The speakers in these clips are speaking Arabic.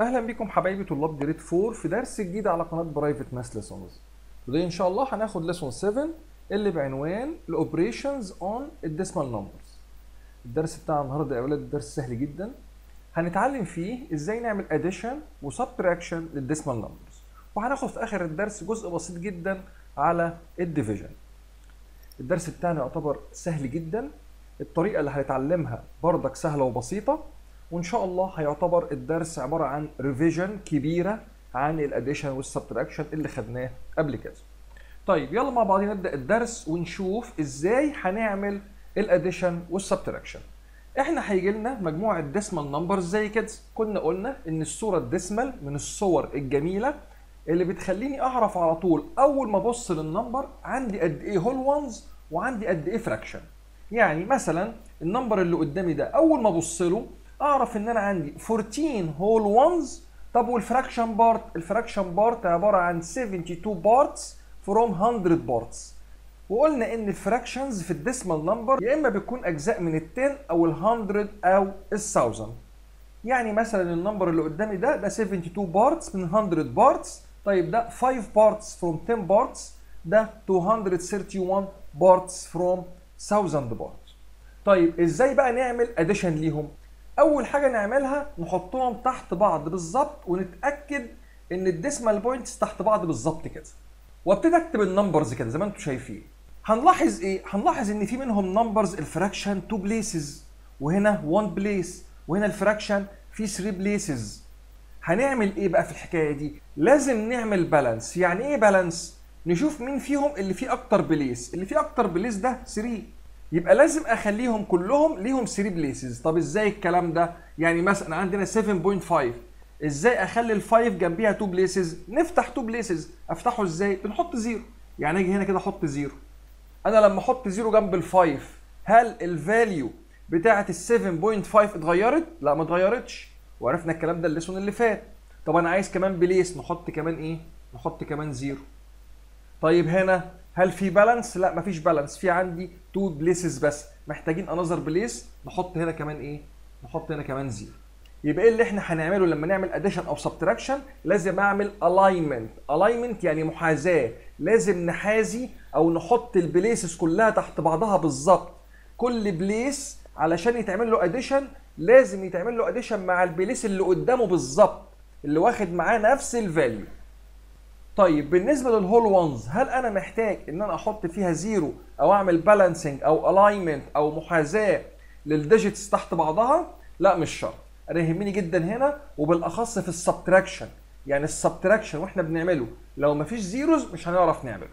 أهلا بكم حبايبي طلاب grade 4 في درس جديد على قناة Private Math Lessons وده إن شاء الله هناخد lesson 7 اللي بعنوان ال operations on ال decimal numbers الدرس بتاع النهارده يا أولاد درس سهل جدا. هنتعلم فيه إزاي نعمل addition و subtraction لل decimal numbers وهناخد في آخر الدرس جزء بسيط جدا على ال division الدرس بتاعنا يعتبر سهل جدا. الطريقة اللي هنتعلمها بردك سهلة وبسيطة. وإن شاء الله هيعتبر الدرس عبارة عن revision كبيرة عن ال addition وال subtraction اللي خدناه قبل كده. طيب يلا مع بعض نبدأ الدرس ونشوف إزاي هنعمل ال addition وال subtraction. إحنا هيجي لنا مجموعة decimal numbers زي كده، كنا قلنا إن الصورة ال decimal من الصور الجميلة اللي بتخليني أعرف على طول أول ما أبص لل number عندي قد إيه whole ones وعندي قد إيه fraction. يعني مثلا ال number اللي قدامي ده أول ما أبص له أعرف إن أنا عندي 14 whole ones طب وال fraction part ال fraction part عبارة عن 72 parts from 100 parts وقلنا إن ال fractions في ال decimal number يا إما بتكون أجزاء من ال 10 أو ال 100 أو ال 1000 يعني مثلا ال number اللي قدامي ده ده 72 parts من 100 parts طيب ده 5 parts from 10 parts ده 231 parts from 1000 parts طيب إزاي بقى نعمل addition ليهم؟ أول حاجة نعملها نحطهم تحت بعض بالظبط ونتأكد إن ال decimal points تحت بعض بالظبط كده. وابتدي أكتب ال numbers كده زي ما أنتم شايفين. هنلاحظ إيه؟ هنلاحظ إن في منهم numbers ال fraction 2 places وهنا 1 place وهنا ال fraction في 3 places هنعمل إيه بقى في الحكاية دي؟ لازم نعمل balance يعني إيه balance نشوف مين فيهم اللي فيه أكتر place اللي فيه أكتر place ده 3 يبقى لازم أخليهم كلهم ليهم 3 places طب إزاي الكلام ده؟ يعني مثلا عندنا 7.5 إزاي أخلي ال five جنبيها 2 places نفتح 2 places أفتحه إزاي؟ بنحط zero يعني أجي هنا كده أحط zero أنا لما أحط zero جنب ال five هل ال value بتاعه ال 7.5 اتغيرت؟ لا ما اتغيرتش. وعرفنا الكلام ده ال lesson اللي فات. طب أنا عايز كمان place نحط كمان إيه؟ نحط كمان zero طيب هنا هل في balance؟ لا مفيش balance في عندي two places بس. محتاجين another place نحط هنا كمان إيه؟ نحط هنا كمان zero يبقى إيه اللي إحنا هنعمله لما نعمل addition أو subtraction لازم أعمل alignment alignment يعني محاذاة. لازم نحازي أو نحط ال places كلها تحت بعضها بالظبط. كل place علشان يتعمل له addition لازم يتعمل له addition مع ال place اللي قدامه بالظبط اللي واخد معاه نفس ال value طيب بالنسبة لل whole ones هل أنا محتاج إن أنا أحط فيها zero أو أعمل balancing أو alignment أو محاذاة لل digits تحت بعضها؟ لا مش شرط. أنا يهمني جدا هنا وبالأخص في ال subtraction. يعني ال subtraction وإحنا بنعمله لو مفيش zeros مش هنعرف نعمله.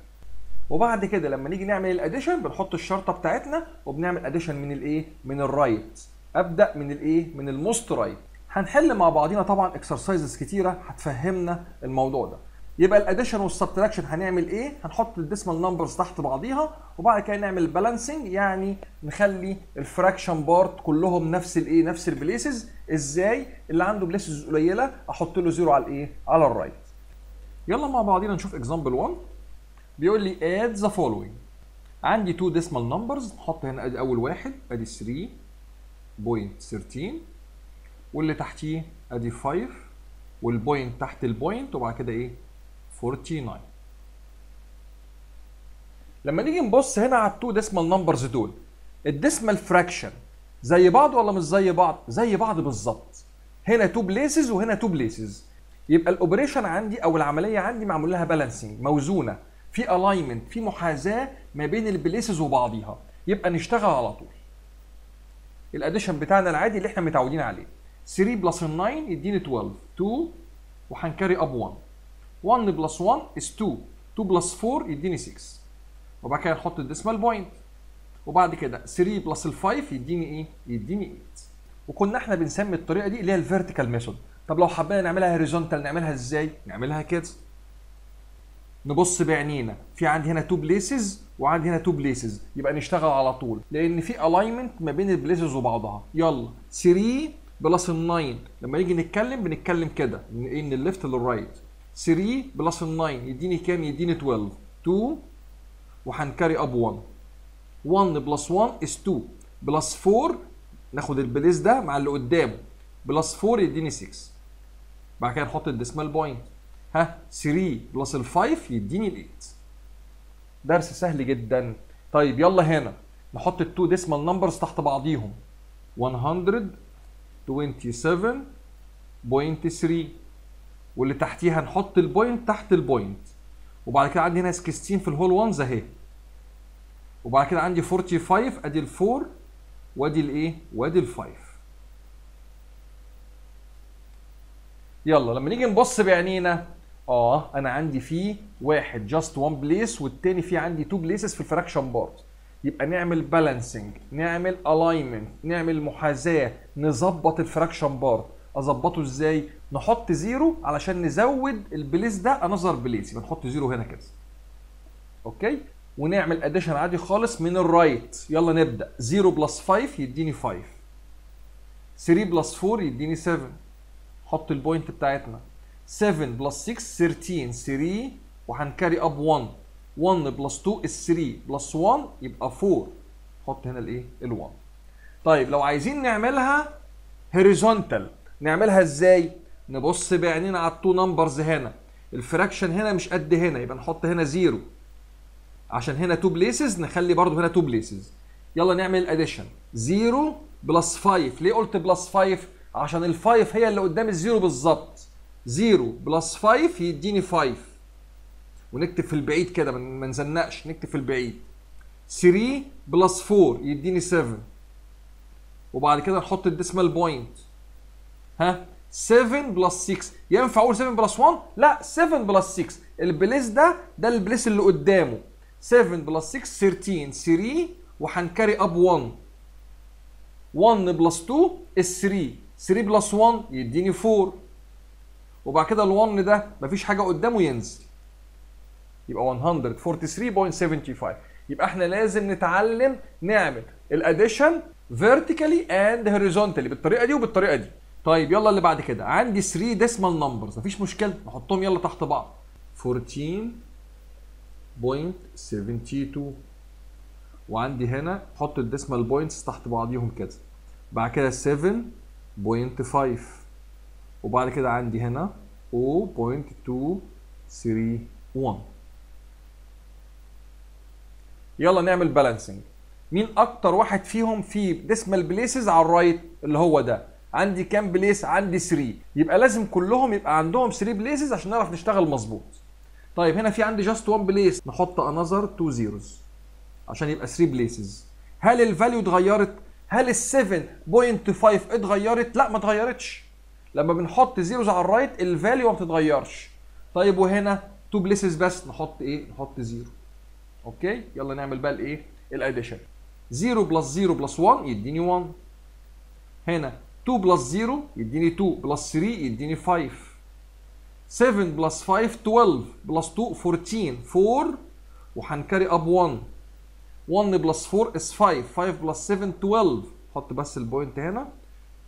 وبعد كده لما نيجي نعمل ال addition بنحط الشرطة بتاعتنا وبنعمل addition من الإيه؟ من ال right أبدأ من الإيه؟ من ال most right هنحل مع بعضينا طبعا exercises كتيرة هتفهمنا الموضوع ده. يبقى ال addition وال subtraction هنعمل إيه؟ هنحط ال decimal numbers تحت بعضيها وبعد كده نعمل balancing يعني نخلي ال fraction part كلهم نفس الايه؟ نفس ال places إزاي؟ اللي عنده places قليلة أحط له zero على الايه؟ على ال right. يلا مع بعضينا نشوف example 1 بيقول لي add the following عندي two decimal numbers نحط هنا أدي أول واحد أدي 3.13 واللي تحتيه أدي 5 وال point تحت ال point وبعد كده إيه 49 لما نيجي نبص هنا على ال two decimal numbers دول ال decimal fraction زي بعض ولا مش زي بعض؟ زي بعض بالظبط. هنا two places وهنا two places يبقى ال operation عندي أو العملية عندي معمول لها balancing موزونة. في alignment في محاذاة ما بين ال places وبعضيها. يبقى نشتغل على طول. ال addition بتاعنا العادي اللي إحنا متعودين عليه. 3 plus 9 يديني 12 2 وهncarry up 1 1 plus 1 is 2 2 plus 4 يديني 6 وبعد كده نحط ال decimal point وبعد كده 3 plus ال 5 يديني إيه؟ يديني 8 وكنا إحنا بنسمي الطريقة دي اللي هي ال vertical method طب لو حبينا نعملها horizontal نعملها إزاي؟ نعملها كده. نبص بعينينا. في عندي هنا 2 places وعندي هنا 2 places يبقى نشتغل على طول. لأن في alignment ما بين ال places وبعضها. يلا. 3 plus ال 9 لما نيجي نتكلم بنتكلم كده. من إيه من ال left لل right 3 plus ال 9 يديني كام؟ يديني 12 2 وهن carry up 1 1 plus 1 is 2 plus 4 ناخد ال place ده مع اللي قدامه plus 4 يديني 6 بعد كده نحط ال decimal point. ها؟ 3 plus ال 5 يديني ال 8 درس سهل جدا. طيب يلا هنا. نحط ال two decimal numbers تحت بعضيهم. 127.3 واللي تحتيها نحط ال point تحت ال point. وبعد كده عندي هنا 16 في ال whole ones اهي. وبعد كده عندي 45 ادي ال 4 وادي الايه؟ وادي ال 5 يلا لما نيجي نبص بعينينا آه أنا عندي فيه واحد just one place والتاني فيه عندي two places في ال fraction part يبقى نعمل balancing نعمل alignment نعمل محاذاة نظبط ال fraction part أظبطه إزاي؟ نحط zero علشان نزود ال place ده another place يبقى نحط zero هنا كده. okay؟ ونعمل addition عادي خالص من ال right يلا نبدأ. 0 plus 5 يديني 5 3 plus 4 يديني 7 حط ال point بتاعتنا. 7 plus 6 13 3 وهن carry up 1 1 plus 2 is 3 plus 1 يبقى 4 حط هنا الايه؟ ال 1 طيب لو عايزين نعملها horizontal نعملها إزاي؟ نبص بعينينا على ال two numbers هنا. ال fraction هنا مش قد هنا يبقى نحط هنا 0 عشان هنا 2 places نخلي برضو هنا 2 places يلا نعمل addition 0 plus 5 ليه قلت plus 5 عشان ال 5 هي اللي قدام ال zero بالظبط. 0 plus 5 يديني 5 ونكتب في البعيد كده ما نزنقش نكتب في البعيد. 3 plus 4 يديني 7 وبعد كده نحط ال decimal point ها؟ 7 plus 6 ينفع أقول 7 plus 1 لا 7 plus 6 ال place ده ده ال place اللي قدامه. 7 plus 6 13 3 وهن carry up 1 1 plus 2 is 3 3 plus 1 يديني 4 وبعد كده ال 1 ده مفيش حاجة قدامه ينزل. يبقى 143.75 يبقى إحنا لازم نتعلم نعمل ال addition vertically and horizontally بالطريقة دي وبالطريقة دي. طيب يلا اللي بعد كده. عندي 3 decimal numbers مفيش مشكلة. نحطهم يلا تحت بعض. 14.72 وعندي هنا حط ال decimal points تحت بعضيهم كده. بعد كده 7.5 وبعد كده عندي هنا 0.231 يلا نعمل balancing مين أكتر واحد فيهم فيه decimal places على ال right اللي هو ده؟ عندي كام place؟ عندي 3 يبقى لازم كلهم يبقى عندهم 3 places عشان نعرف نشتغل مظبوط. طيب هنا في عندي just 1 place نحط another 2 zeros عشان يبقى 3 places هل ال value اتغيرت؟ هل ال 7.5 اتغيرت؟ لا ما اتغيرتش. لما بنحط zeros على ال right ال value ما بتتغيرش. طيب وهنا 2 places بس. نحط إيه؟ نحط zero okay؟ يلا نعمل بقى الإيه؟ ال addition. 0 plus 0 plus 1 يديني 1 هنا 2 plus 0 يديني 2 plus 3 يديني 5 7 plus 5 12 plus 2 14 4 وهن carry up 1 1 plus 4 is 5 5 plus 7 12 حط بس ال point هنا.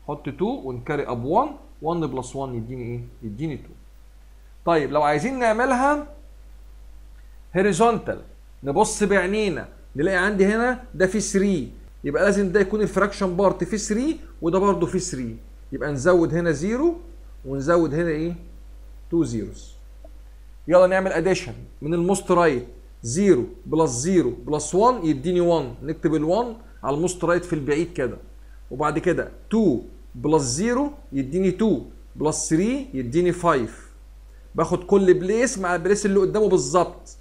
حط 2 ون carry up 1 1 plus 1 يديني إيه؟ يديني 2 طيب لو عايزين نعملها horizontal نبص بعينينا نلاقي عندي هنا ده في 3 يبقى لازم ده يكون ال fraction part في 3 وده برضه في 3 يبقى نزود هنا 0 ونزود هنا إيه؟ 2 zeros. يلا نعمل addition من ال most right 0 plus 0 plus 1 يديني 1 نكتب ال 1 على ال most right في البعيد كده. وبعد كده 2 plus 0 يديني 2 plus 3 يديني 5 باخد كل place مع ال place اللي قدامه بالظبط.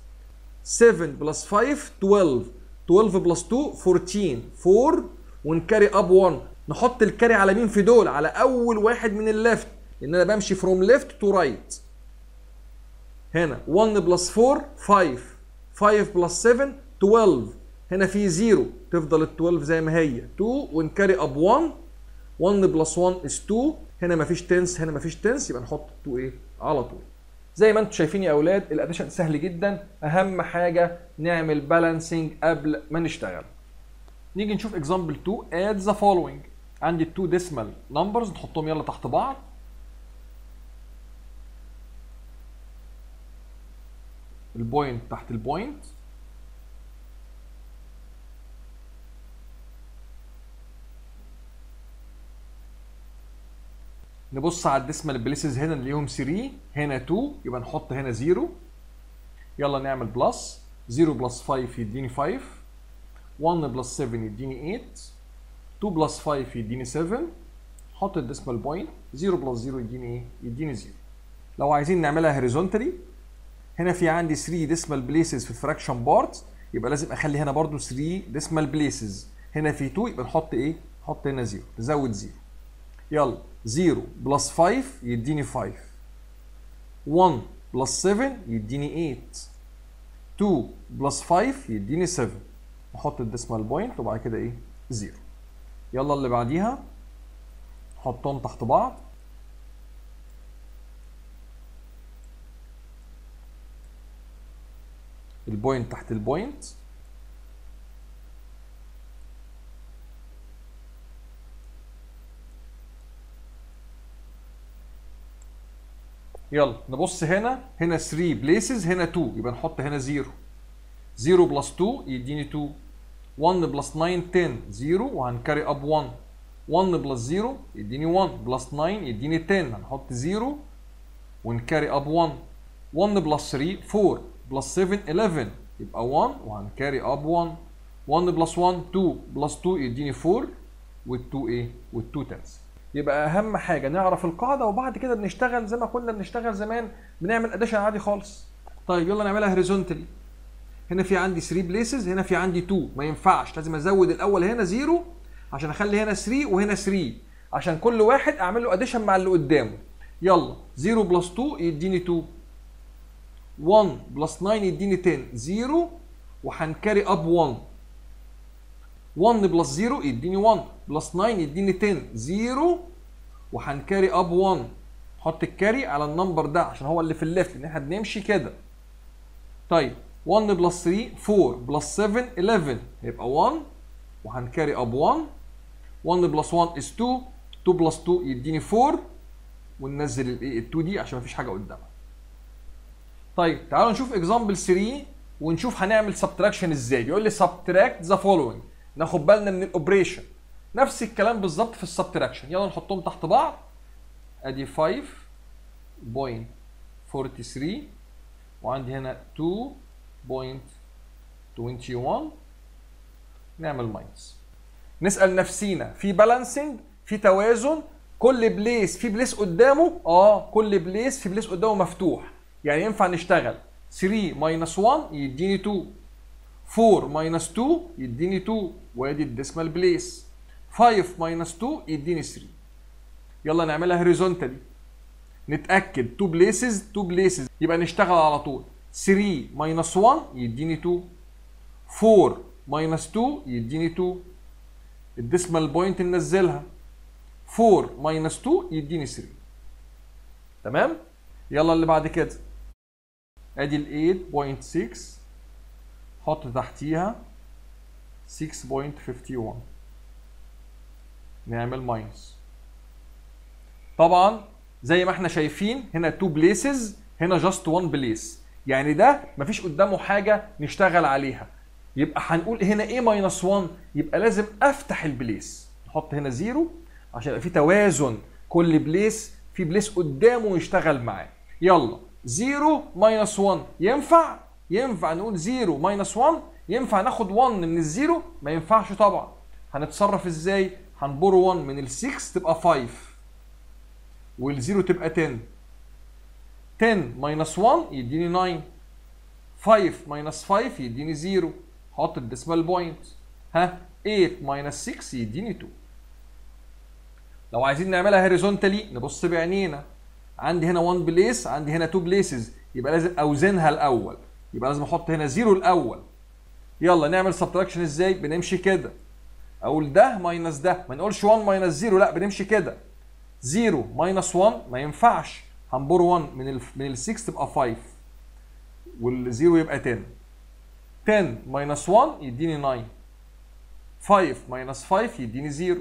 7 plus 5 12 12 plus 2 14 4 ون carry up 1 نحط ال carry على مين في دول؟ على أول واحد من ال left لأن أنا بمشي from left to right هنا 1 plus 4 5 5 plus 7 12 هنا في 0 تفضل ال 12 زي ما هي. 2 ون carry up 1 1 plus 1 is 2 هنا مفيش tens هنا مفيش tens يبقى نحط 2 إيه على طول. زي ما أنتم شايفين يا أولاد ال addition سهل جدا. أهم حاجة نعمل balancing قبل ما نشتغل. نيجي نشوف example 2 add the following. عندي 2 decimal numbers نحطهم يلا تحت بعض. ال point تحت ال point نبص على ال decimal places هنا نلاقيهم 3 هنا 2 يبقى نحط هنا 0 يلا نعمل plus. 0 plus 5 يديني 5 1 plus 7 يديني 8 2 plus 5 يديني 7 حط ال decimal point. 0 plus 0 يديني إيه؟ يديني 0 لو عايزين نعملها horizontally هنا في عندي 3 decimal places في ال fraction part يبقى لازم أخلي هنا برضو 3 decimal places هنا في 2 يبقى نحط إيه؟ نحط هنا 0 نزود 0 يلا. 0 plus 5 يديني 5 1 plus 7 يديني 8 2 plus 5 يديني 7 نحط ال decimal point وبعد كده إيه؟ 0 يلا اللي بعديها نحطهم تحت بعض. ال point تحت ال point. يلا نبص هنا هنا 3 places هنا 2 يبقى نحط هنا 0 0 plus 2 يديني 2 1 plus 9 10 0 وهن carry up 1 1 plus 0 يديني 1 plus 9 يديني 10 هنحط 0 ون carry up 1 1 plus 3 4 plus 7 11 يبقى 1 وهن carry up 1 1 plus 1 2 plus 2 يديني 4 وال2 إيه؟ وال2 tens يبقى أهم حاجة نعرف القاعدة وبعد كده بنشتغل زي ما كنا بنشتغل زمان بنعمل addition عادي خالص. طيب يلا نعملها horizontally هنا في عندي 3 places هنا في عندي 2 ما ينفعش لازم أزود الأول هنا 0 عشان أخلي هنا 3 وهنا 3 عشان كل واحد أعمل له addition مع اللي قدامه. يلا 0 plus 2 يديني 2 1 plus 9 يديني 10 0 وهن carry up 1 1 plus 0 يديني 1 plus 9 يديني 10 0 وهن carry up 1 نحط ال carry على ال number ده عشان هو اللي في ال left إن إحنا بنمشي كده. طيب 1 plus 3 4 plus 7 11 هيبقى 1 وهن carry up 1 1 plus 1 is 2 2 plus 2 يديني 4 وننزل الايه ال 2 دي عشان مفيش حاجة قدامها طيب تعالوا نشوف example 3 ونشوف هنعمل subtraction إزاي. بيقول لي subtract the following ناخد بالنا من ال operation نفس الكلام بالظبط في ال subtraction يلا نحطهم تحت بعض. أدي 5.43 وعندي هنا 2.21 نعمل minus نسأل نفسينا في balancing في توازن؟ كل place في place قدامه؟ آه كل place في place قدامه مفتوح. يعني ينفع نشتغل. 3 minus 1 يديني 2 4 minus 2 يديني 2 وادي ال decimal place. 5 minus 2 يديني 3 يلا نعملها horizontally. نتأكد. 2 places 2 places. يبقى نشتغل على طول. 3 minus 1 يديني 2 4 minus 2 يديني 2 ال decimal point ننزلها. 4 minus 2 يديني 3 تمام؟ يلا اللي بعد كده. ادي ال 8.6 حط تحتيها 6.51 نعمل minus طبعا زي ما إحنا شايفين هنا 2 places هنا just 1 place يعني ده مفيش قدامه حاجة نشتغل عليها. يبقى هنقول هنا إيه minus 1 يبقى لازم أفتح ال place نحط هنا zero عشان يبقى في توازن. كل place في place قدامه يشتغل معاه. يلا 0 minus 1 ينفع؟ ينفع نقول 0 minus 1 ينفع ناخد 1 من ال zero؟ ما ينفعش طبعا. هنتصرف إزاي؟ هن borrow 1 من ال 6 تبقى 5 وال zero تبقى 10 10 minus 1 يديني 9 5 minus 5 يديني 0 حط ال decimal point ها؟ 8 minus 6 يديني 2 لو عايزين نعملها horizontally نبص بعينينا. عندي هنا 1 place عندي هنا 2 places يبقى لازم أوزنها الأول. يبقى لازم أحط هنا 0 الأول. يلا نعمل subtraction إزاي؟ بنمشي كده. أقول ده minus ده. ما نقولش 1 minus 0 لا بنمشي كده. 0 minus 1 ما ينفعش. هن borrow 1 من ال من ال 6 تبقى 5 وال zero يبقى 10 10 minus 1 يديني 9 5 minus 5 يديني 0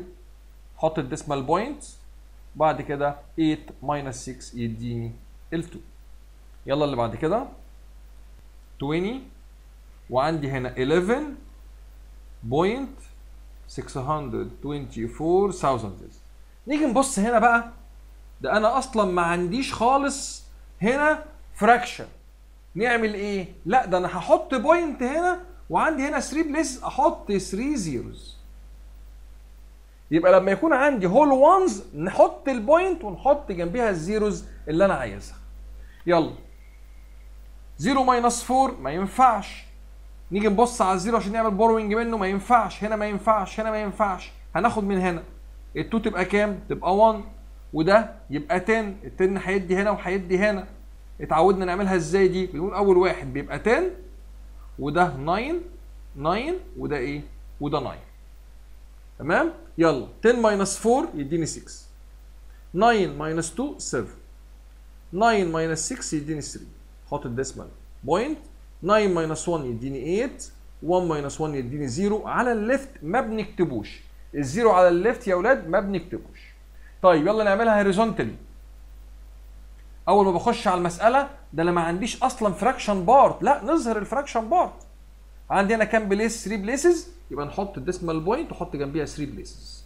حط ال decimal point بعد كده 8 minus 6 يديني ال 2 يلا اللي بعد كده. 20 وعندي هنا 11 point 624 thousands نيجي نبص هنا بقى. ده أنا أصلا ما عنديش خالص هنا fraction نعمل إيه؟ لا ده أنا هحط point هنا وعندي هنا 3 place أحط 3 zeros يبقى لما يكون عندي whole ones نحط ال point ونحط جنبيها ال zeros اللي أنا عايزها. يلا. 0 minus 4 ما ينفعش. نيجي نبص على ال zero عشان نعمل borrowing منه ما ينفعش. هنا ما ينفعش هنا ما ينفعش. هناخد من هنا. ال2 تبقى كام؟ تبقى 1 وده يبقى 10 ال 10 هيدي هنا وهيدي هنا. اتعودنا نعملها إزاي دي؟ بنقول أول واحد بيبقى 10 وده 9 9 وده إيه؟ وده 9 تمام؟ يلا. 10 minus 4 يديني 6 9 minus 2 7 9 minus 6 يديني 3 حط ال decimal. point 9 minus 1 يديني 8 1 minus 1 يديني 0 على ال left ما بنكتبوش. ال zero على ال left يا أولاد ما بنكتبوش. طيب يلا نعملها horizontally أول ما بخش على المسألة ده أنا ما عنديش أصلا fraction part لا نظهر ال fraction part عندي هنا كام place 3 places يبقى نحط ال decimal point وحط جنبيها 3 places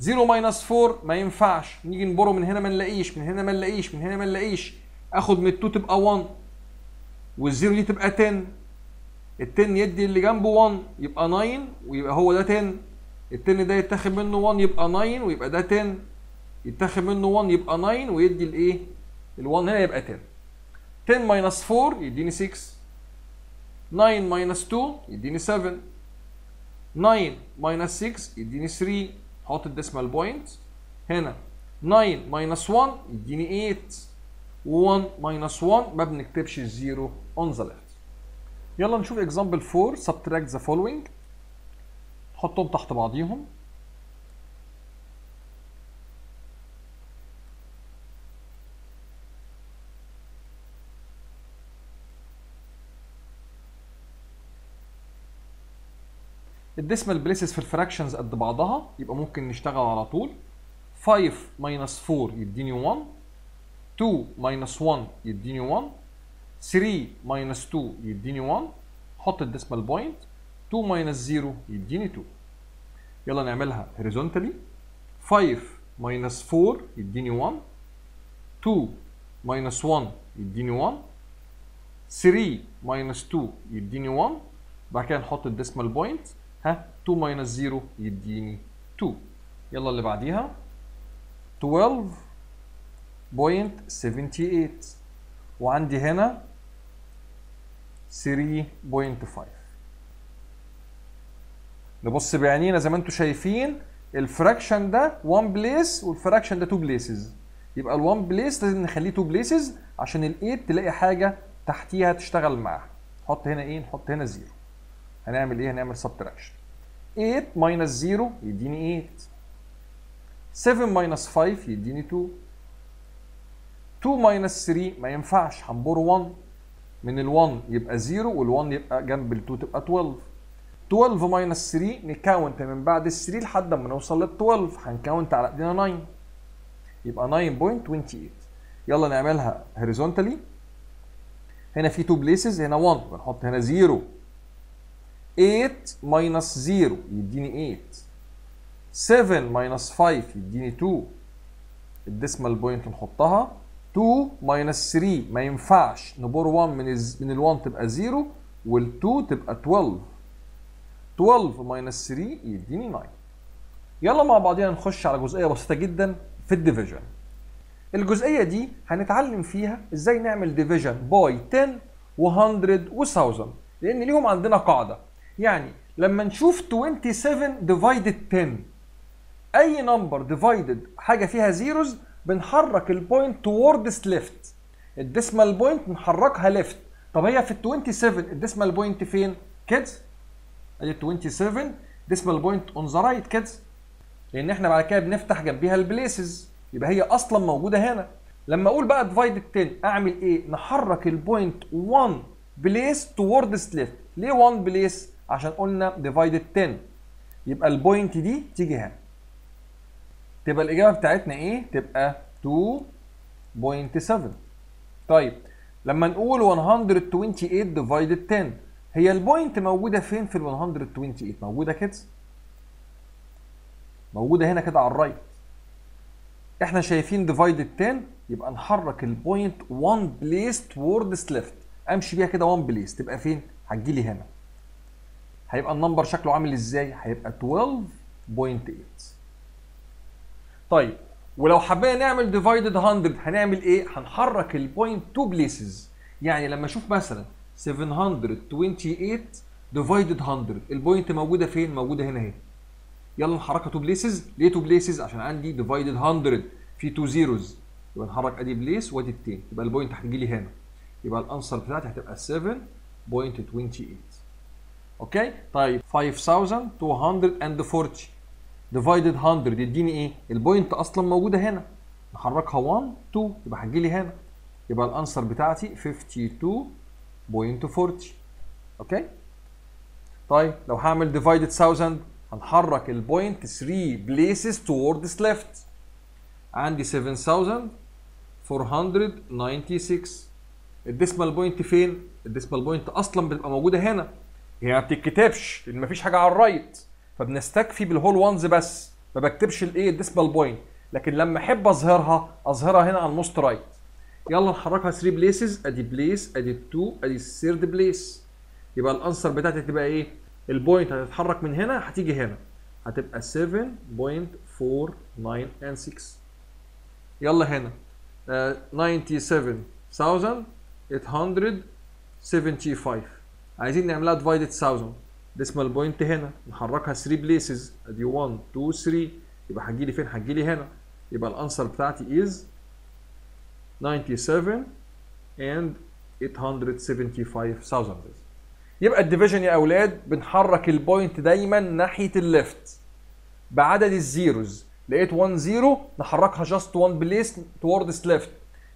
0 minus 4 ما ينفعش. نيجي ن borrow من هنا ما نلاقيش من هنا ما نلاقيش من هنا ما نلاقيش. اخد من 2 تبقى 1 وال zero دي تبقى 10 ال 10 يدي اللي جنبه 1 يبقى 9 ويبقى هو ده 10 ال 10 ده يتاخد منه 1 يبقى 9 ويبقى ده 10 يتاخد منه 1 يبقى 9 ويدي الإيه؟ ال 1 هنا يبقى 10 10 minus 4 يديني 6 9 minus 2 يديني 7 9 minus 6 يديني 3 حط ال decimal point هنا. 9 minus 1 يديني 8 1 minus 1 ما بنكتبش ال zero on the left يلا نشوف example 4 subtract the following. نحطهم تحت بعضيهم. ال decimal places في ال fractions قد بعضها. يبقى ممكن نشتغل على طول. 5 minus 4 يديني 1 2 minus 1 يديني 1 3 minus 2 يديني 1 حط ال decimal point 2 minus 0 يديني 2 يلا نعملها horizontally 5 minus 4 يديني 1 2 minus 1 يديني 1 3 minus 2 يديني 1 بعد كده نحط ال decimal point ها 2 minus 0 يديني 2 يلا اللي بعديها. 12.78 وعندي هنا 3.5 نبص بعينينا زي ما أنتم شايفين ال fraction ده 1 place وال fraction ده 2 places يبقى ال1 place لازم نخليه 2 places عشان ال8 تلاقي حاجة تحتيها تشتغل معاها. نحط هنا إيه؟ نحط هنا 0 هنعمل إيه؟ هنعمل subtraction 8 minus 0 يديني 8 7 minus 5 يديني 2 2 minus 3 ما ينفعش. هن borrow 1 من ال1 يبقى 0 وال1 يبقى جنب ال2 تبقى 12 12 minus 3 ن count من بعد ال 3 لحد ما نوصل لل 12 هن count على ايدينا 9 يبقى 9.28 يلا نعملها horizontally هنا في 2 places هنا 1 بنحط هنا 0 8 minus 0 يديني 8 7 minus 5 يديني 2 ال decimal point نحطها. 2 minus 3 ما ينفعش. ن borrow 1 من ال من ال1 تبقى 0 وال2 تبقى 12 12 minus 3 يديني 9 يلا مع بعضينا نخش على جزئية بسيطة جدا في ال division الجزئية دي هنتعلم فيها إزاي نعمل division by 10 و100 و1000 لأن ليهم عندنا قاعدة. يعني لما نشوف 27 divided 10 أي number divided حاجة فيها zeros بنحرك ال point towards left ال decimal point نحركها left طب هي في ال 27 ال decimal point فين؟ kids ادي 27 decimal point on the right kids لأن إحنا بعد كده بنفتح جنبيها ال places يبقى هي أصلا موجودة هنا. لما أقول بقى divided 10 أعمل إيه؟ نحرك ال point 1 place towards left ليه 1 place عشان قلنا divided 10 يبقى ال point دي تيجي هنا. تبقى الإجابة بتاعتنا إيه؟ تبقى 2.7 طيب لما نقول 128 divided 10 هي ال point موجودة فين في ال 128 موجودة كده؟ موجودة هنا كده على ال right إحنا شايفين divided 10 يبقى نحرك ال point 1 place towards left أمشي بيها كده 1 place تبقى فين؟ هتجي لي هنا. هيبقى ال number شكله عامل إزاي؟ هيبقى 12.8 طيب ولو حبينا نعمل divided 100 هنعمل إيه؟ هنحرك ال point 2 places يعني لما أشوف مثلا 728 divided 100 ال point موجودة فين؟ موجودة هنا أهي. يلا نحركها 2 places ليه 2 places عشان عندي divided 100 في 2 zeros يبقى نحرك أدي place وأدي التاني. يبقى ال point هتجي لي هنا. يبقى ال answer بتاعتي هتبقى 7.28 okay؟ طيب 5240 divided 100 يديني إيه؟ ال point أصلا موجودة هنا. نحركها 1 2 يبقى هتجي لي هنا. يبقى ال answer بتاعتي 52.40 okay؟ طيب لو هعمل divided 1000 هنحرك ال point 3 places towards left عندي 7496 ال decimal point فين؟ ال decimal point أصلا بتبقى موجودة هنا. هي ما بتتكتبش لأن مفيش حاجة على ال right. فبنستكفي بال whole ones بس ما بكتبش الايه ال decimal point لكن لما أحب أظهرها أظهرها هنا على ال most right يلا نحركها 3 places أدي place أدي 2 أدي ال third place يبقى ال answer بتاعتي هتبقى إيه؟ ال point هتتحرك من هنا هتيجي هنا. هتبقى 7.496 يلا هنا. uh, 97875 عايزين نعملها divided 1000 decimal point هنا نحركها 3 places ادي 1 2 3 يبقى هتجي لي فين؟ هتجي لي هنا. يبقى ال answer بتاعتي is 97 and 875,000 يبقى ال division يا أولاد بنحرك ال point دايما ناحية ال left بعدد ال zeros لقيت 1 zero نحركها just 1 place towards left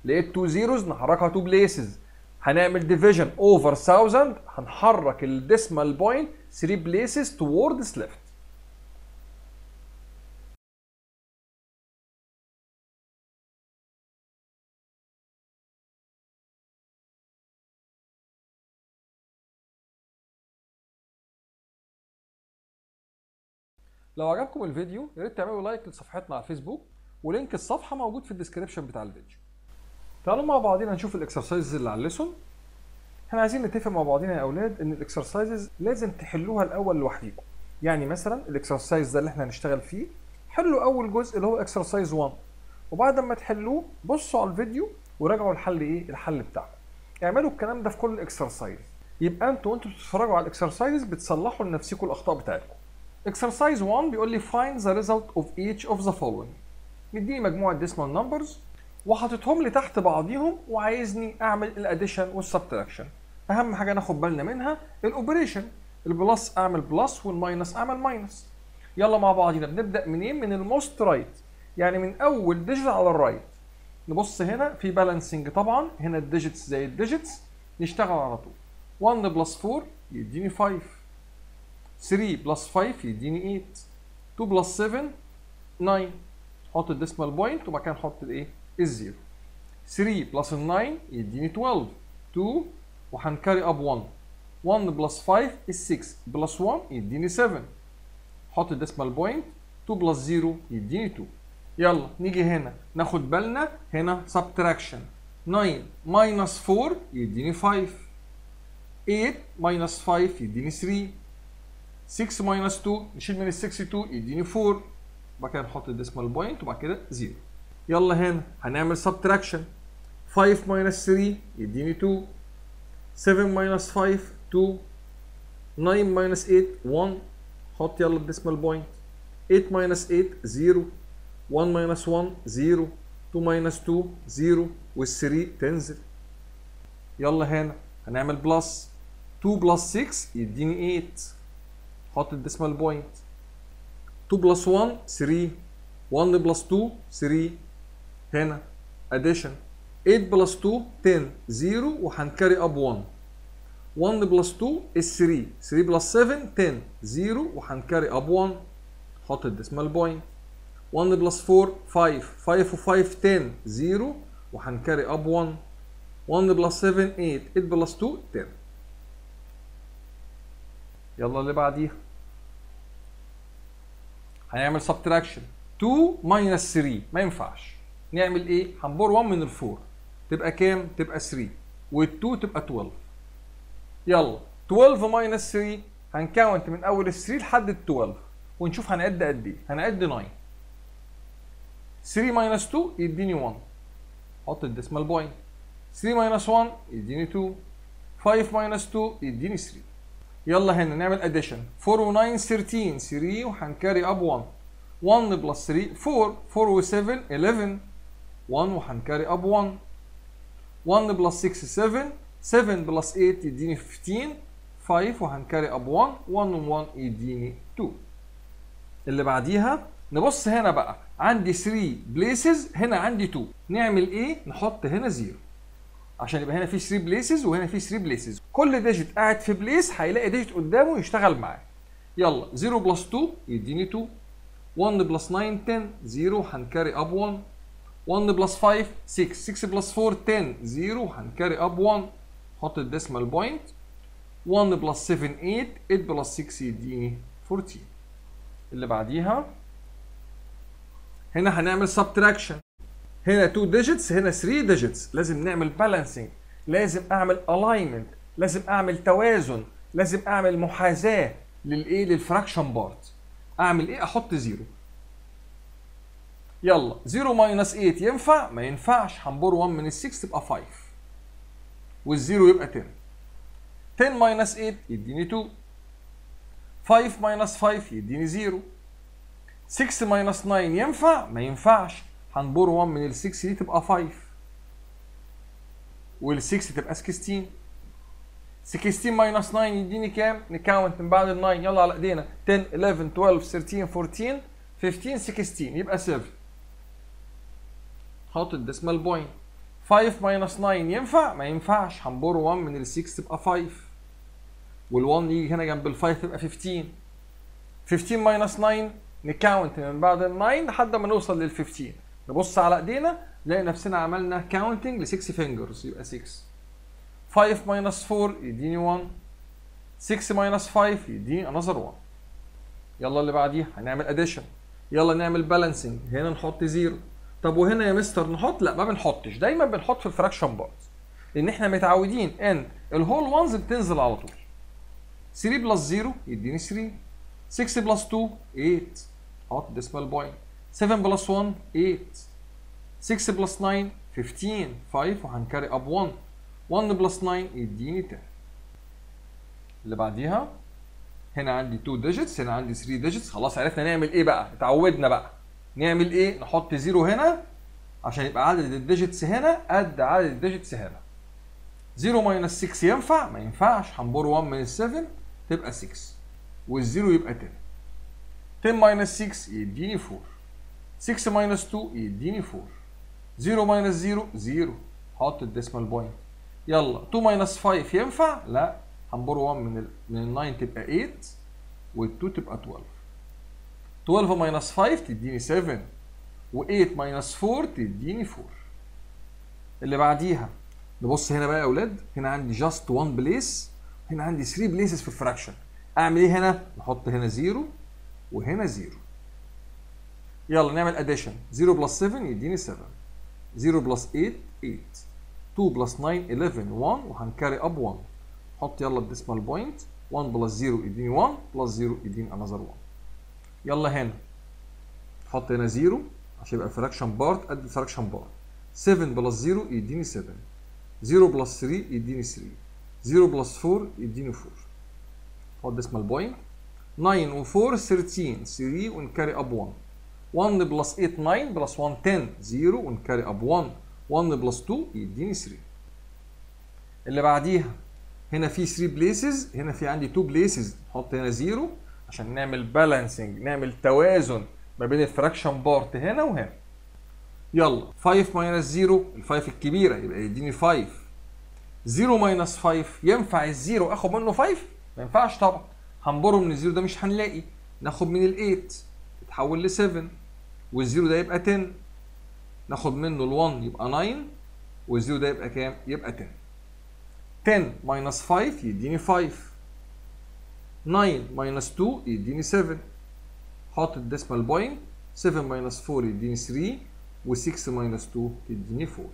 لقيت 2 zeros نحركها 2 places هنعمل division over 1000 هنحرك ال decimal point 3 places towards left لو عجبكم الفيديو يا ريت تعملوا like لصفحتنا على الفيسبوك و link الصفحة موجود في ال description بتاع الفيديو. تعالوا مع بعضينا نشوف ال exercises اللي على ال lesson إحنا عايزين نتفق مع بعضينا يا أولاد إن ال exercises لازم تحلوها الأول لوحديكم. يعني مثلا ال exercise ده اللي إحنا هنشتغل فيه حلوا أول جزء اللي هو exercise 1 وبعد ما تحلوه بصوا على الفيديو وراجعوا الحل إيه؟ الحل بتاعكم. اعملوا الكلام ده في كل exercise. يبقى أنتوا وأنتوا بتتفرجوا على ال exercise بتصلحوا لنفسكم الأخطاء بتاعتكم. Exercise 1 بيقول لي find the result of each of the following. مديني مجموعة decimal numbers. وحاططهم لي تحت بعضيهم وعايزني أعمل ال addition وال subtraction أهم حاجة ناخد بالنا منها ال operation ال plus أعمل plus وال minus أعمل minus يلا مع بعضينا بنبدأ منين؟ من ال most right يعني من أول digit على ال right نبص هنا في balancing طبعا. هنا ال digits زي ال digits نشتغل على طول. 1 plus 4 يديني 5 3 plus 5 يديني 8 2 plus 7 9 حط ال decimal point وبعد كده نحط الايه ال zero 3 plus 9 يديني 12 2 وهن carry up 1 1 plus 5 is 6 plus 1 يديني 7 حط ال decimal point 2 plus 0 يديني 2 يلا نيجي هنا. ناخد بالنا هنا subtraction 9 minus 4 يديني 5 8 minus 5 يديني 3 6 minus 2 نشيل من ال 6 2 يديني 4 وبعد كده نحط ال decimal point وبعد كده 0 يلا هنا هنعمل subtraction 5 minus 3 يديني 2 7 minus 5 2 9 minus 8 1 حط يلا ال decimal point 8 minus 8 0 1 minus 1 0 2 minus 2 0 وال 3 تنزل. يلا هنا هنعمل plus 2 plus 6 يديني 8 حط ال decimal point 2 plus 1 3 1 plus 2 3 هنا. addition 8 plus 2 10 0 وهن carry up 1 1 plus 2 is 3 3 plus 7 10 0 وهن carry up 1 حط ال decimal point 1 plus 4 5 5 و5 10 0 وهن carry up 1 1 plus 7 8 8 plus 2 10 يلا اللي بعديها. هنعمل subtraction 2 minus 3 ما ينفعش. نعمل إيه؟ هن borrow 1 من ال4 تبقى كام؟ تبقى 3 وال2 تبقى 12 يلا. 12 minus 3 هن count من أول ال 3 لحد ال 12 ونشوف هنعد قد إيه. هنعد 9 3 minus 2 يديني 1 حط ال decimal point 3 minus 1 يديني 2 5 minus 2 يديني 3 يلا هنا نعمل addition 4 و 9 13 3 وهن carry up 1 1 plus 3 4 4 و 7 11 1 وهن carry up 1 1 plus 6 7 7 plus 8 يديني 15 5 وهن carry up 1 1 و 1 يديني 2 اللي بعديها نبص هنا بقى. عندي 3 places هنا عندي 2 نعمل إيه؟ نحط هنا 0 عشان يبقى هنا في 3 places وهنا في 3 places كل digit قاعد في place هيلاقي digit قدامه يشتغل معاه. يلا 0 plus 2 يديني 2 1 plus 9 10 0 هن carry up 1 1 plus 5 6 6 plus 4 10 0 هن carry up 1 حط ال decimal point. 1 plus 7 8 8 plus 6 يديني 14 اللي بعديها هنا هنعمل subtraction هنا 2 digits هنا 3 digits لازم نعمل balancing لازم أعمل alignment لازم أعمل توازن. لازم أعمل محاذاة للايه لل fraction part أعمل إيه أحط zero يلا 0 minus 8 ينفع؟ ما ينفعش. هن borrow 1 من ال 6 تبقى 5 وال zero يبقى 10 10 minus 8 يديني 2 5 minus 5 يديني 0 6 minus 9 ينفع؟ ما ينفعش. هن borrow 1 من ال 6 دي تبقى 5 وال 6 تبقى 16 16 minus 9 يديني كام؟ ن count من بعد ال 9 يلا على إيدينا. 10 11 12 13 14 15 16 يبقى 7 حط ال decimal point. 5 minus 9 ينفع؟ ما ينفعش. هن borrow 1 من ال 6 تبقى 5 وال 1 يجي هنا جنب ال 5 تبقى 15 15 minus 9 ن count من بعد ال 9 لحد ما نوصل لل 15 نبص على ايدينا نلاقي نفسنا عملنا counting ل 6 fingers يبقى 6 5 minus 4 يديني 1 6 minus 5 يديني another 1 يلا اللي بعديها هنعمل addition يلا نعمل balancing هنا نحط 0 طب وهنا يا مستر نحط؟ لا ما بنحطش. دايما بنحط في ال fraction part لأن إحنا متعودين إن ال whole ones بتنزل على طول. 3 plus 0 يديني 3 6 plus 2 8 أحط decimal point 7 plus 1 8 6 plus 9 15 5 وهن carry up 1 1 plus 9 يديني 10 اللي بعديها هنا عندي 2 digits هنا عندي 3 digits خلاص عرفنا نعمل إيه بقى؟ اتعودنا بقى. نعمل إيه؟ نحط 0 هنا عشان يبقى عدد ال digits هنا قد عدد ال digits هنا. 0 minus 6 ينفع؟ ما ينفعش. هن borrow 1 من ال 7 تبقى 6 وال zero يبقى 10 10 minus 6 يديني 4 6 minus 2 يديني 4 0 minus 0 0 حط ال decimal point يلا. 2 minus 5 ينفع؟ لا. هن borrow 1 من ال من ال 9 تبقى 8 وال 2 تبقى 12 12 minus 5 تديني 7 و8 minus 4 تديني 4 اللي بعديها نبص هنا بقى يا أولاد هنا عندي just 1 place هنا عندي 3 places في ال fraction أعمل إيه هنا؟ نحط هنا 0 وهنا 0 يلا نعمل addition 0 plus 7 يديني 7 0 plus 8 8 2 plus 9 11 1 وهن carry up 1 حط يلا ال decimal point. 1 plus 0 يديني 1 plus 0 يديني another 1 يلا هنا. حط هنا 0 عشان يبقى ال fraction part قد ال fraction part 7 plus 0 يديني 7 0 plus 3 يديني 3 0 plus 4 يديني 4 حط decimal point 9 و4 13 3 ون carry up 1 1 plus 8 9 plus 1 10 0 ون carry up 1 1 plus 2 يديني 3 اللي بعديها هنا في 3 places هنا في عندي 2 places نحط هنا 0 عشان نعمل balancing نعمل توازن ما بين ال fraction part هنا وهنا. يلا 5 minus 0 ال5 الكبيرة يبقى يديني 5 0 minus 5 ينفع ال zero أخد منه 5 ما ينفعش طبعا. هن borrow من ال zero ده مش هنلاقي. ناخد من ال 8 تتحول ل 7 وال zero ده يبقى 10 ناخد منه ال 1 يبقى 9 وال zero ده يبقى كام؟ يبقى 10 10 minus 5 يديني 5 9 minus 2 يديني 7 حط ال decimal point 7 minus 4 يديني 3 و6 minus 2 تديني 4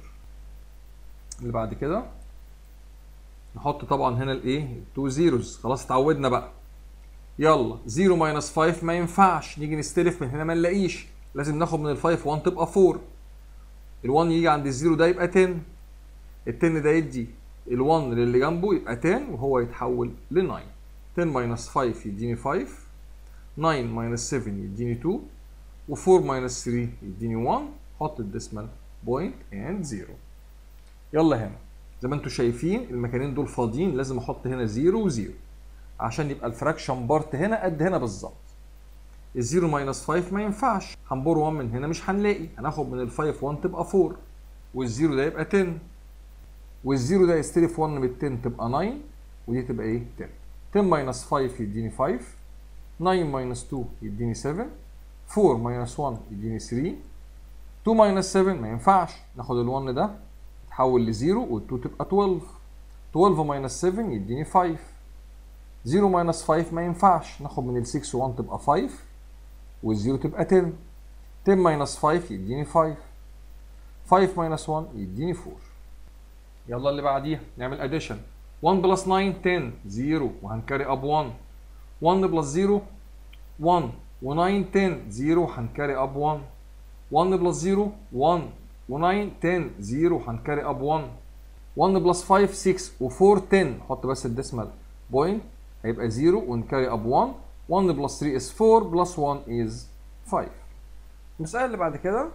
اللي بعد كده. نحط طبعا هنا الايه 2 zeros خلاص اتعودنا بقى. يلا 0 minus 5 ما ينفعش. نيجي نستلف من هنا ما نلاقيش. لازم ناخد من ال 5 1 تبقى 4 ال 1 يجي عند ال zero ده يبقى 10 ال 10 ده يدي ال 1 للي جنبه يبقى 10 وهو يتحول ل 9 10 minus 5 يديني 5 9 minus 7 يديني 2 و4 minus 3 يديني 1 حط ال decimal point and 0 يلا هنا. زي ما أنتم شايفين المكانين دول فاضيين لازم أحط هنا 0 و0 عشان يبقى ال fraction part هنا قد هنا بالظبط. ال zero minus 5 ما ينفعش. هن borrow 1 من هنا مش هنلاقي. هناخد من ال 5 1 تبقى 4 وال zero ده يبقى 10 وال zero ده يستلف 1 من ال 10 تبقى 9 ودي تبقى إيه؟ 10 10 minus 5 يديني 5 9 minus 2 يديني 7 4 minus 1 يديني 3 2 minus 7 ما ينفعش. ناخد ال 1 ده يتحول ل 0 وال 2 تبقى 12 12 minus 7 يديني 5 0 minus 5 ما ينفعش. ناخد من ال 6 1 تبقى 5 وال zero تبقى 10 10 minus 5 يديني 5 5 minus 1 يديني 4 يلا اللي بعديها نعمل addition 1 plus 9 10 0 وهن carry up 1 1 plus 0 1 و9 10 0 وهن carry up 1 1 plus 0 1 و9 10 0 وهن carry up 1 1 plus 5 6 و4 10 حط بس ال decimal. point هيبقى 0 ون carry up 1 1 plus 3 is 4 plus 1 is 5 المسألة اللي بعد كده.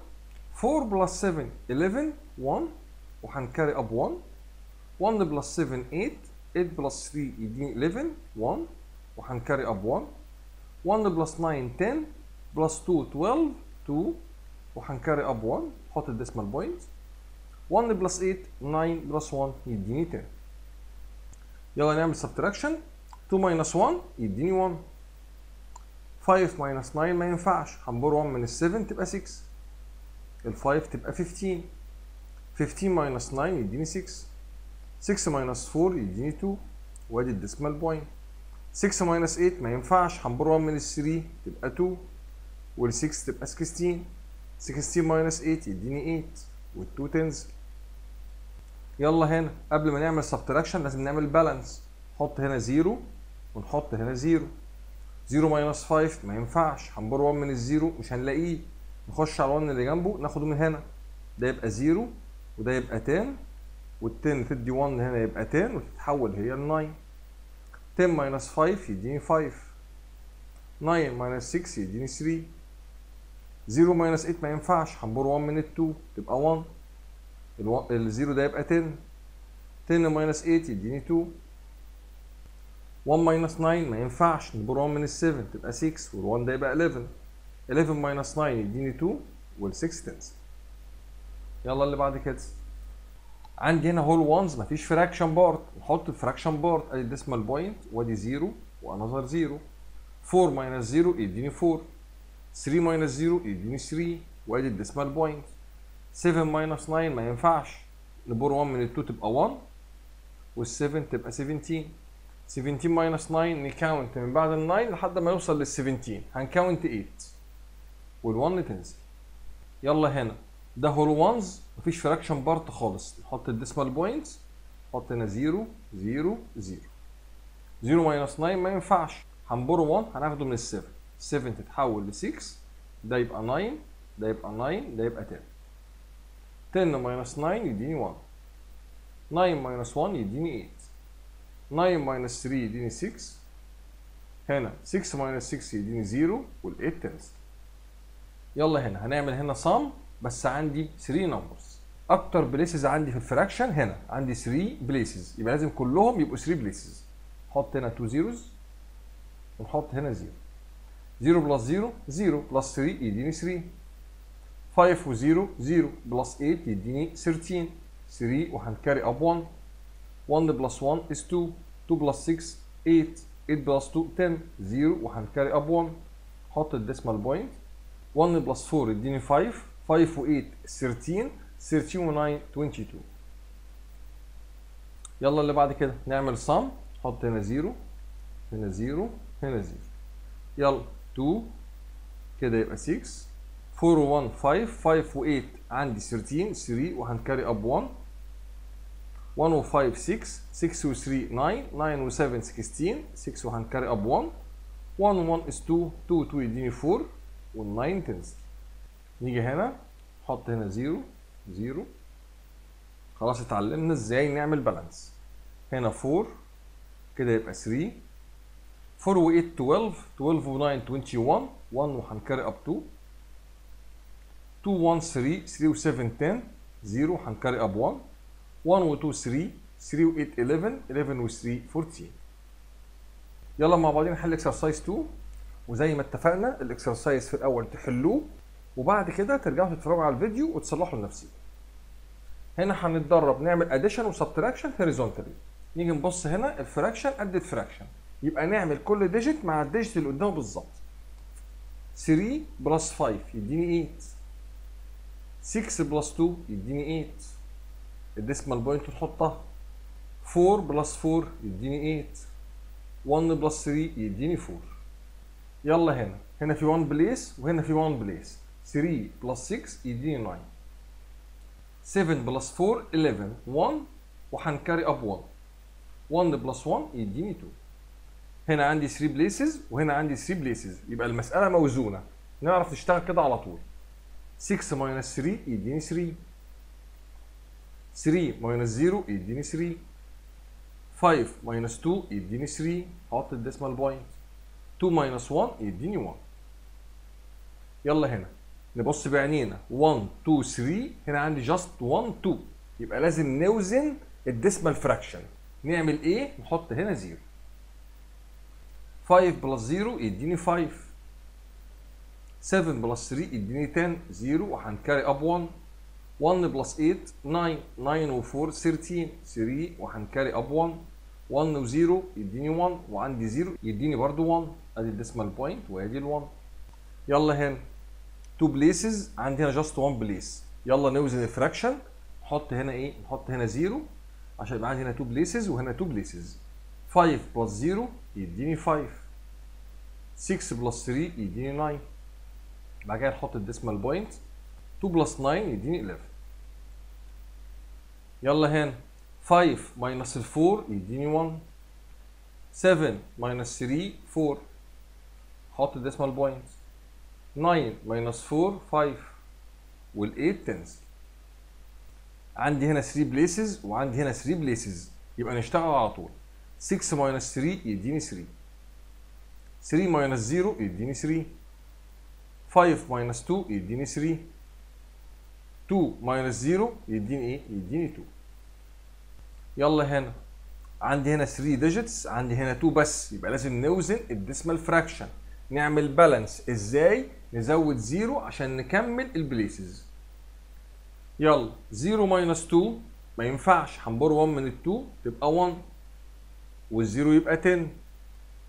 4 plus 7 11 1 وهن carry up 1 1 plus 7 8 8 plus 3 يديني 11 1 وهن carry up 1 1 plus 9 10 plus 2 12 2 وهن carry up 1 حط ال decimal point. 1 plus 8 9 plus 1 يديني 10 يلا نعمل subtraction. 2 minus 1 يديني 1 5 minus 9 ما ينفعش. هن borrow 1 من ال 7 تبقى 6 ال 5 تبقى 15 15 minus 9 يديني 6 6 minus 4 يديني 2 وادي ال decimal point 6 minus 8 ما ينفعش هن borrow 1 من ال 3 تبقى 2 وال 6 تبقى 16 16 minus 8 يديني 8 وال 2 تنزل يلا هنا قبل ما نعمل subtraction لازم نعمل balance نحط هنا 0 ونحط هنا 0 0 minus 5 ما ينفعش هن borrow 1 من ال zero مش هنلاقيه. نخش على 1 اللي جنبه ناخده من هنا. ده يبقى 0 وده يبقى 10 وال10 تدي 1 هنا يبقى 10 وتتحول هي ل 9 10 minus 5 يديني 5 9 minus 6 يديني 3 0 minus 8 ما ينفعش هن borrow 1 من ال 2 تبقى 1 ال zero ده يبقى 10 10 minus 8 يديني 2 1 minus 9 ما ينفعش ن borrow 1 من ال 7 تبقى 6 وال 1 ده يبقى 11 11 minus 9 يديني 2 وال 6 تنزل يلا اللي بعد كده. عندي هنا whole ones مفيش fraction part نحط ال fraction part ادي ال decimal point وادي 0 و another 0 4 minus 0 يديني 4 3 minus 0 يديني 3 وادي ال decimal point 7 minus 9 ما ينفعش. نـ borrow 1 من ال 2 تبقى 1 وال 7 تبقى 17 17 minus 9 نـ count من بعد ال 9 لحد ما يوصل لل 17 هنـ count 8 وال 1 تنزل. يلا هنا. ده whole ones مفيش fraction part خالص. نحط ال decimal points نحط هنا 0 0 0 0 minus 9 ما ينفعش. هنـ borrow 1 هناخده من ال 7 7 تتحول ل 6 ده يبقى 9 ده يبقى 9 ده يبقى 10 10 minus 9 يديني 1 9 minus 1 يديني 8 9 minus 3 يديني 6 هنا 6 minus 6 يديني 0 وال 8 تنزل. يلا هنا هنعمل هنا sum بس عندي 3 numbers أكتر places عندي في ال fraction هنا. عندي 3 places يبقى لازم كلهم يبقوا 3 places نحط هنا 2 zeros ونحط هنا 0 0 plus 0 0 plus 3 يديني 3 5 و 0 0 plus 8 يديني 13 3 وهنـ carry up 1 1 plus 1 is 2 2 plus 6 8 8 plus 2 10 0 وهنـ carry up 1 حط ال decimal point 1 plus 4 يديني 5 5 و 8 13 13 و 9 22 يلا اللي بعد كده نعمل sum حط هنا 0 هنا 0 هنا 0 يلا 2 كده يبقى 6 4 و 1 5 5 و 8 عندي 13 3 وهنـ carry up 1 1 و 5 6 6 و 3 9 9 و 7 16 6 وهنـ carry up 1 1 و 1 is 2 2 2 يديني 4 وال 9 تنزل نيجي هنا نحط هنا 0 0 خلاص اتعلمنا إزاي نعمل balance هنا 4 كده يبقى 3 4 و 8 12 12 و 9 21 1 وهنـ carry up 2 2 1 3 3 و 7 10 0 هنـ carry up 1 1 و 2 3 3 و 8 11 11 و 3 14 يلا مع بعضين نحل exercise 2 وزي ما اتفقنا ال exercise في الأول تحلوه. وبعد كده ترجعوا تتفرجوا على الفيديو وتصلحوا لنفسكم. هنا هنتدرب نعمل addition و subtraction horizontally نيجي نبص هنا ال fraction قد ال fraction يبقى نعمل كل digit مع ال digit اللي قدامه بالظبط. 3 plus 5 يديني 8 6 plus 2 يديني 8 ال decimal point نحطها. 4 plus 4 يديني 8 1 plus 3 يديني 4 يلا هنا. هنا في 1 place وهنا في 1 place 3 plus 6 يديني 9 7 plus 4 11 1 وهنـ carry up 1 1 plus 1 يديني 2 هنا عندي 3 places وهنا عندي 3 places يبقى المسألة موزونة. نعرف نشتغل كده على طول. 6 minus 3 يديني 3 3 minus 0 يديني 3 5 minus 2 يديني 3 حط ال decimal point 2 minus 1 يديني 1 يلا هنا. نبص بعينينا. 1 2 3 هنا عندي just 1 2 يبقى لازم نوزن ال decimal fraction نعمل إيه نحط هنا 0 5 plus 0 يديني 5 7 plus 3 يديني 10 0 وهنـ carry up 1 1 plus 8 9 9 و 4 13 3 وهنـ carry up 1 1 و 0 يديني 1 وعندي 0 يديني برضو 1 ادي ال decimal point وادي ال 1 يلا هنا. 2 places عندي هنا just 1 place يلا نوزن ال fraction نحط هنا إيه؟ نحط هنا 0 عشان يبقى عندي هنا 2 places وهنا 2 places 5 plus 0 يديني 5 6 plus 3 يديني 9 بعد كده نحط ال decimal point 2 plus 9 يديني 11 يلا هنا. 5 minus ال 4 يديني 1 7 minus 3 4 حط ال decimal point 9 minus 4 5 وال 8 تنزل عندي هنا 3 places وعندي هنا 3 places يبقى نشتغل على طول. 6 minus 3 يديني 3 3 minus 0 يديني 3 5 minus 2 يديني 3 2 minus 0 يديني إيه؟ يديني 2 يلا هنا. عندي هنا 3 digits عندي هنا 2 بس. يبقى لازم نوزن ال decimal fraction نعمل balance إزاي؟ نزود 0 عشان نكمل ال places يلا 0 minus 2 ما ينفعش. هنـ borrow 1 من ال 2 تبقى 1 وال zero يبقى 10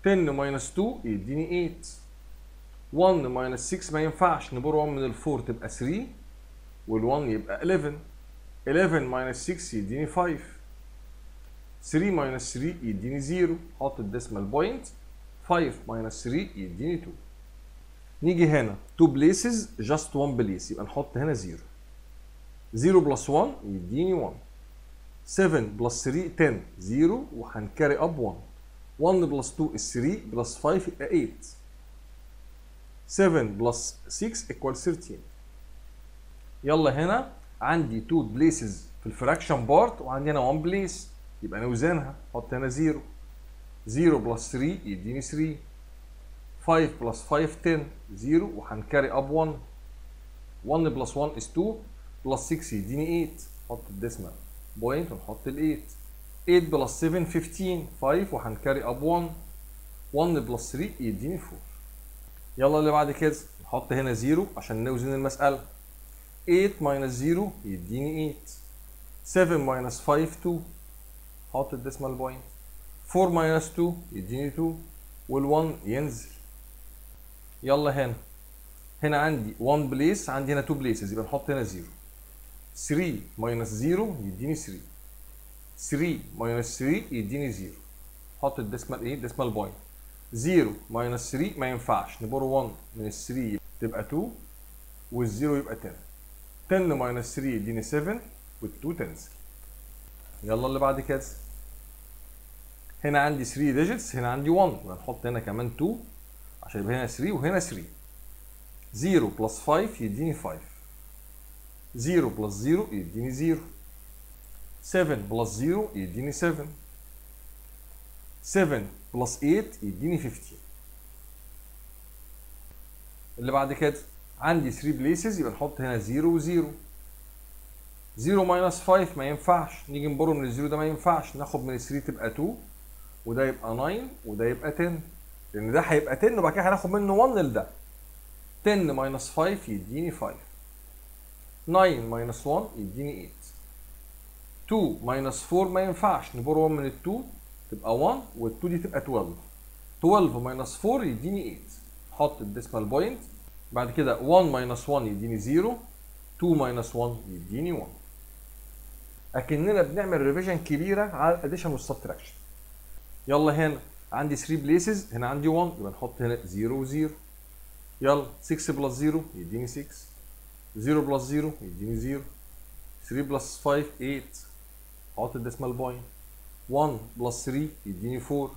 10 minus 2 يديني 8 1 minus 6 ما ينفعش. نـ borrow 1 من ال 4 تبقى 3 وال 1 يبقى 11 11 minus 6 يديني 5 3 minus 3 يديني 0 حط ال decimal point 5 minus 3 يديني 2 نيجي هنا. 2 places just 1 place يبقى نحط هنا 0 0 plus 1 يديني 1 7 plus 3 10 0 وهن carry up 1 1 plus 2 is 3 plus 5 يبقى 8 7 plus 6 equals 13 يلا هنا. عندي 2 places في ال fraction part وعندي هنا 1 place يبقى نوزنها حط هنا 0 0 plus 3 يديني 3 5 plus 5 10 0 وهن carry up 1 1 plus 1 is 2 plus 6 يديني 8 حط ال decimal point ونحط ال 8 8 plus 7 15 5 وهن carry up 1 1 plus 3 يديني 4 يلا اللي بعد كده نحط هنا 0 عشان نوزن المسألة. 8 minus 0 يديني 8 7 minus 5 2 حط ال decimal point 4 minus 2 يديني 2 وال1 ينزل. يلا هنا. هنا عندي 1 place عندي هنا 2 places يبقى نحط هنا 0 3 minus 0 يديني 3 3 minus 3 يديني 0 حط ال decimal إيه؟ decimal point 0 minus 3 ما ينفعش. ن borrow 1 من ال 3 تبقى 2 وال zero يبقى 10 10 minus 3 يديني 7 وال2 تنزل يلا اللي بعد كده. هنا عندي 3 digits هنا عندي 1 يبقى نحط هنا كمان 2 عشان يبقى هنا 3 وهنا 3 0 plus 5 يديني 5 0 plus 0 يديني 0 7 plus 0 يديني 7 7 plus 8 يديني 15 اللي بعد كده عندي 3 places يبقى نحط هنا 0 و0 0 minus 5 ما ينفعش. نيجي ن borrow من ال zero ده ما ينفعش. ناخد من ال 3 تبقى 2 وده يبقى 9 وده يبقى 10 لأن ده هيبقى 10 وبعد كده هناخد منه 1 لده 10 minus 5 يديني 5 9 minus 1 يديني 8 2 minus 4 ما ينفعش. ن borrow 1 من ال 2 تبقى 1 وال 2 دي تبقى 12 12 minus 4 يديني 8 حط ال decimal point بعد كده 1 minus 1 يديني 0 2 minus 1 يديني 1 أكننا بنعمل revision كبيرة على ال addition وال subtraction يلا هنا. عندي 3 places هنا عندي 1 يبقى نحط هنا 0 و0 يلا 6 plus 0 يديني 6 0 plus 0 يديني 0 3 plus 5 8 أحط ال decimal point 1 plus 3 يديني 4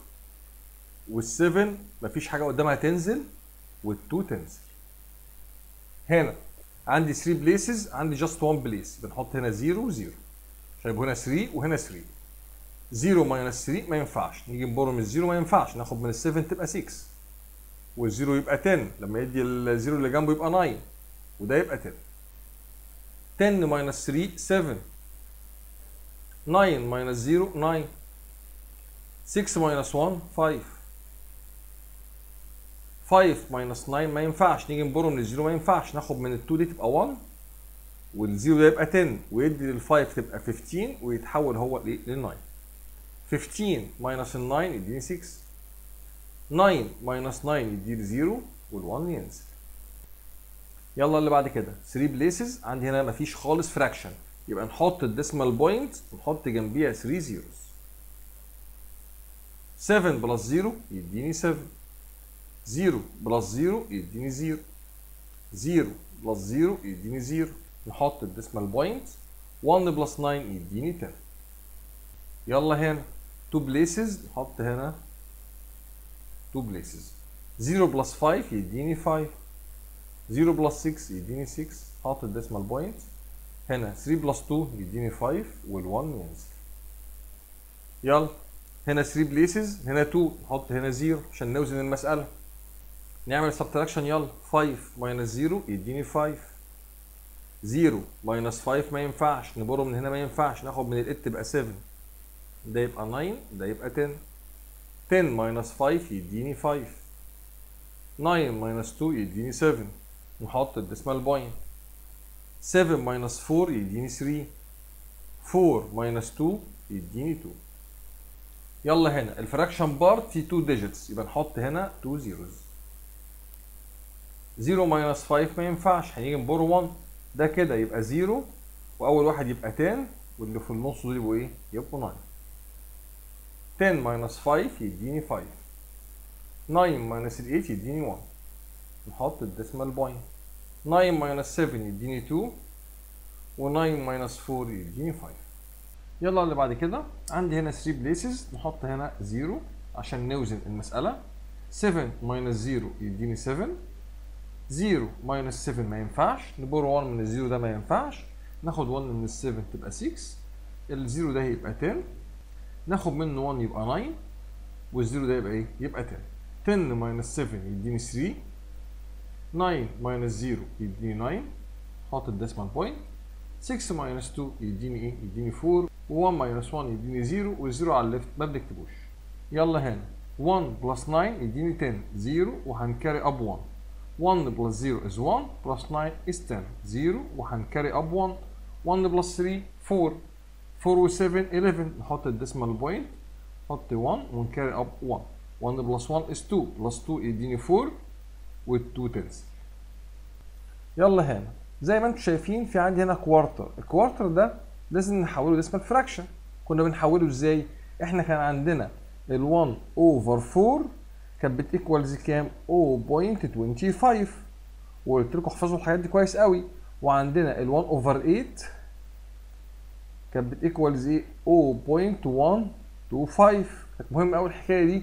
وال7 مفيش حاجة قدامها تنزل وال2 تنزل. هنا عندي 3 places عندي just 1 place بنحط هنا 0 و0 طيب هنا 3 وهنا 3 0 minus 3 ما ينفعش. نيجي ن borrow من ال zero ما ينفعش. ناخد من ال 7 تبقى 6 وال zero يبقى 10 لما يدي ال zero اللي جنبه يبقى 9 وده يبقى 10 10 minus 3 7 9 minus 0 9 6 minus 1 5 5 minus 9 ما ينفعش. نيجي ن borrow من ال zero ما ينفعش. ناخد من ال 2 دي تبقى 1 وال zero ده يبقى 10 ويدي لل 5 تبقى 15 ويتحول هو ل 9 15 minus ال 9 يديني 6 9 minus 9 يديني 0 وال1 ينزل يلا اللي بعد كده. 3 places عندي هنا مفيش خالص fraction يبقى نحط ال decimal point ونحط جنبيها 3 zeros 7 plus 0 يديني 7 0 plus 0 يديني 0 0 plus 0 يديني 0 نحط ال decimal point 1 plus 9 يديني 10 يلا هنا. 2 places نحط هنا 2 places 0 plus 5 يديني 5 0 plus 6 يديني 6 حاطط ال decimal point هنا 3 plus 2 يديني 5 وال1 ينزل يلا هنا 3 places هنا 2 نحط هنا 0 عشان نوزن المسألة نعمل subtraction يلا 5 minus 0 يديني 5 0 minus 5 ما ينفعش ن borrow من هنا ما ينفعش ناخد من ال 8 تبقى 7 ده يبقى 9 ده يبقى 10 10 minus 5 يديني 5 9 minus 2 يديني 7 نحط ال decimal point 7 minus 4 يديني 3 4 minus 2 يديني 2 يلا هنا ال fraction part فيه 2 digits يبقى نحط هنا 2 zeros 0 minus 5 ما ينفعش هنيجي ن borrow 1 ده كده يبقى 0 وأول واحد يبقى 10 واللي في النص دول يبقوا إيه؟ يبقوا 9 10 minus 5 يديني 5 9 minus 8 يديني 1 نحط ال decimal point 9 minus 7 يديني 2 و9 minus 4 يديني 5 يلا اللي بعد كده. عندي هنا 3 places نحط هنا 0 عشان نوزن المسألة. 7 minus 0 يديني 7 0 minus 7 ما ينفعش. ن borrow 1 من ال zero ده ما ينفعش. ناخد 1 من ال 7 تبقى 6 ال zero ده يبقى 10 ناخد منه 1 يبقى 9 وال zero ده يبقى إيه؟ يبقى 10 10 minus 7 يديني 3 9 minus 0 يديني 9 حاطط ال decimal point 6 minus 2 يديني إيه؟ يديني 4 و1 minus 1 يديني 0 وال zero على ال left ما بنكتبوش. يلا هنا 1 plus 9 يديني 10 0 وهن carry up 1 1 plus 0 is 1 plus 9 is 10 0 وهن carry up 1 1 plus 3 4 4 و 7 11 نحط ال decimal point نحط 1 ون carry up 1 1 plus 1 is 2 plus 2 يديني 4 وال2 تنزل يلا هنا. زي ما أنتم شايفين في عندي هنا quarter ال quarter ده لازم نحوله decimal fraction كنا بنحوله إزاي؟ إحنا كان عندنا ال1 over 4 كانت بت equals كام؟ 0.25 وقلت لكم احفظوا الحاجات دي كويس قوي. وعندنا ال 1 over 8 كانت بت equals إيه 0.125 كانت مهمة قوي الحكاية دي.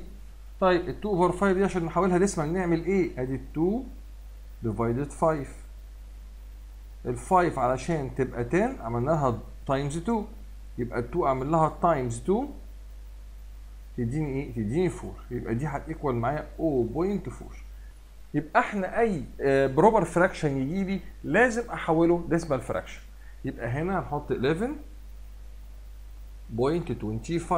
طيب ال 2 over 5 دي عشان نحولها decimal نعمل إيه؟ أدي 2 divided 5 ال 5 علشان تبقى 10 عملناها times 2 يبقى ال 2 أعمل لها times 2 تديني إيه؟ تديني 4 يبقى دي هت equal معايا 0.4 يبقى إحنا أي proper fraction يجي لي لازم أحوله decimal fraction يبقى هنا هنحط 11.25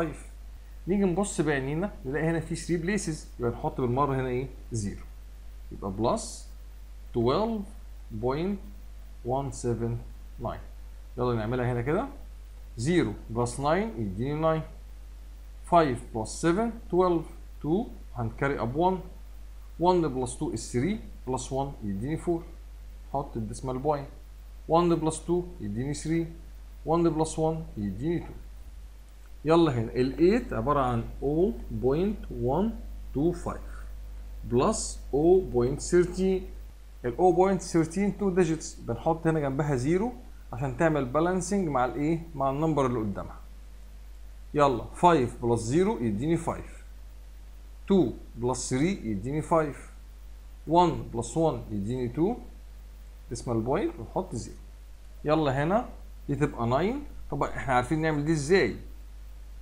نيجي نبص بعينينا نلاقي هنا في 3 places يبقى نحط بالمرة هنا إيه؟ 0 يبقى plus 12.179 يلا نعملها هنا كده. 0 plus 9 يديني 9 5 plus 7 12 2 هن carry up 1 1 plus 2 is 3 plus 1 يديني 4 حط ال decimal point 1 plus 2 يديني 3 1 plus 1 يديني 2 يلا هنا ال 8 عبارة عن 0.125 plus 0.13 ال 0.13 2 digits بنحط هنا جنبها 0 عشان تعمل balancing مع الايه؟ مع ال number اللي قدامها. يلا 5 plus 0 يديني 5 2 plus 3 يديني 5 1 plus 1 يديني 2 decimal point ونحط 0 يلا هنا دي تبقى 9 طبعا إحنا عارفين نعمل دي إزاي؟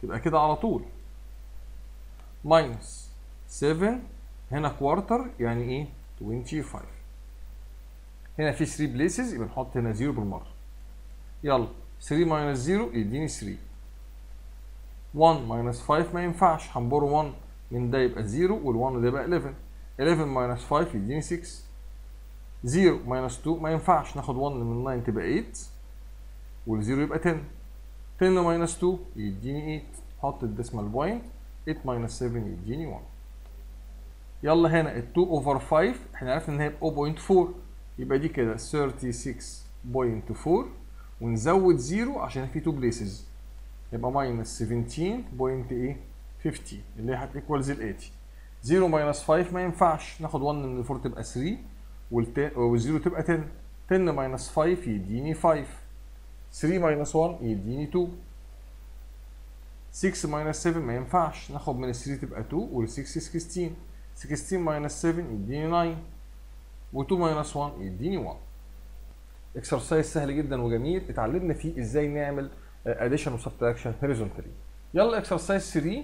تبقى كده على طول. minus 7 هنا quarter يعني إيه؟ 25 هنا في 3 places يبقى نحط هنا 0 بالمرة. يلا 3 minus 0 يديني 3 1 minus 5 ما ينفعش. هن borrow 1 من ده يبقى 0 وال1 ده يبقى 11 11 minus 5 يديني 6 0 minus 2 ما ينفعش. ناخد 1 من 9 تبقى 8 وال0 يبقى 10 10 minus 2 يديني 8 حط ال decimal point 8 minus 7 يديني 1 يلا هنا ال 2 over 5 إحنا عرفنا إن هي 0.4 يبقى دي كده 36.4 ونزود 0 عشان في 2 places يبقى minus 17.8 50 اللي هي هت equals ال 80 0 minus 5 ما ينفعش. ناخد 1 من 4 تبقى 3 وال0 تبقى 10 10 minus 5 يديني 5 3 minus 1 يديني 2 6 ماينس 7 ما ينفعش. ناخد من ال 3 تبقى 2 وال 6 16 16 minus 7 يديني 9 و2 minus 1 يديني 1 exercise سهل جدا وجميل. اتعلمنا فيه إزاي نعمل addition و subtraction horizontally يلا exercise 3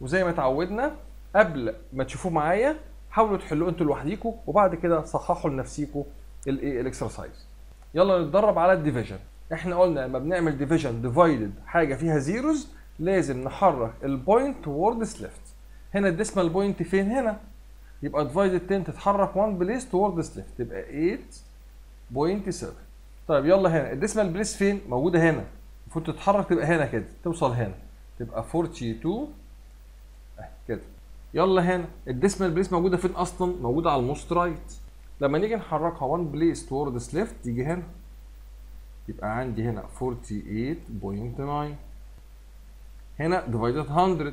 وزي ما اتعودنا قبل ما تشوفوه معايا حاولوا تحلوه أنتوا لوحديكم وبعد كده صححوا لنفسيكم الايه ال exercise يلا نتدرب على ال division إحنا قلنا لما بنعمل division divided حاجة فيها zeros لازم نحرك ال point towards left هنا ال decimal point فين؟ هنا. يبقى divided 10 تتحرك 1 place towards left تبقى 8.7 طيب يلا هنا. ال decimal place فين؟ موجودة هنا. المفروض تتحرك تبقى هنا كده. توصل هنا. تبقى 42 أهي كده. يلا هنا. ال decimal place موجودة فين أصلا؟ موجودة على ال most right لما نيجي نحركها 1 place towards left تيجي هنا. يبقى عندي هنا 48.9 هنا divided 100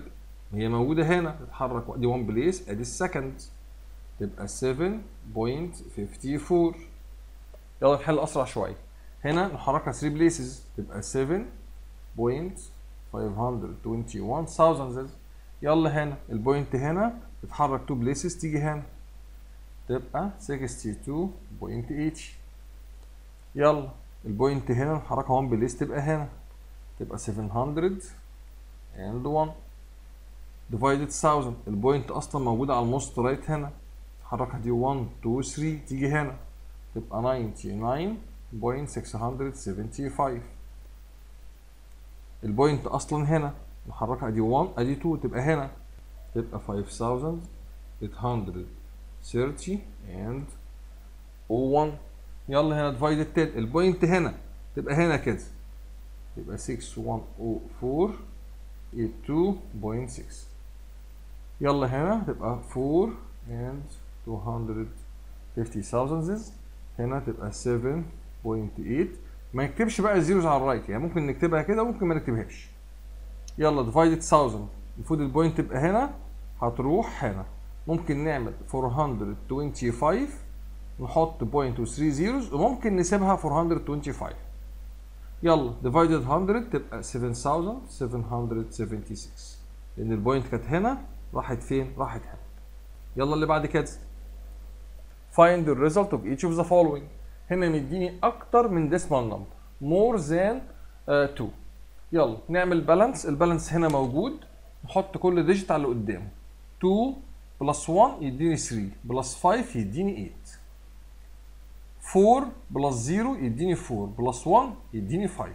هي موجودة هنا تتحرك دي 1 place أدي ال second. تبقى 7.54 يلا نحل أسرع شوية. هنا نحركها 3 places تبقى 7.521 thousands يلا هنا ال point هنا تتحرك 2 places تيجي هنا. تبقى 62.80 يلا. ال point هنا نحركها 1 place تبقى هنا. تبقى 700 and 1 divided 1000 ال point أصلا موجودة على ال most right هنا. تحركها دي 1 2 3 تيجي هنا. تبقى 99.675 ال point أصلا هنا. نحركها دي 1 أدي 2 تبقى هنا. تبقى 5830 and 01 يلا هنا divided 10 ال point هنا. تبقى هنا كده. يبقى 6104 82.6 يلا هنا تبقى 4 and 250 thousands هنا تبقى 7.8 ما نكتبش بقى ال zeros على ال right يعني ممكن نكتبها كده وممكن ما نكتبهاش. يلا divided 1000 المفروض ال point تبقى هنا. هتروح هنا. ممكن نعمل 425 نحط point و3 zeros وممكن نسيبها 425 يلا divided 100 تبقى 7776 لأن ال point كانت هنا راحت فين؟ راحت هنا. يلا اللي بعد كده. Find the result of each of the following. هنا مديني أكتر من decimal number more than uh, 2 يلا نعمل balance ال balance هنا موجود. نحط كل digit على اللي قدامه. 2 plus 1 يديني 3 plus 5 يديني 8 4 plus 0 يديني 4 plus 1 يديني 5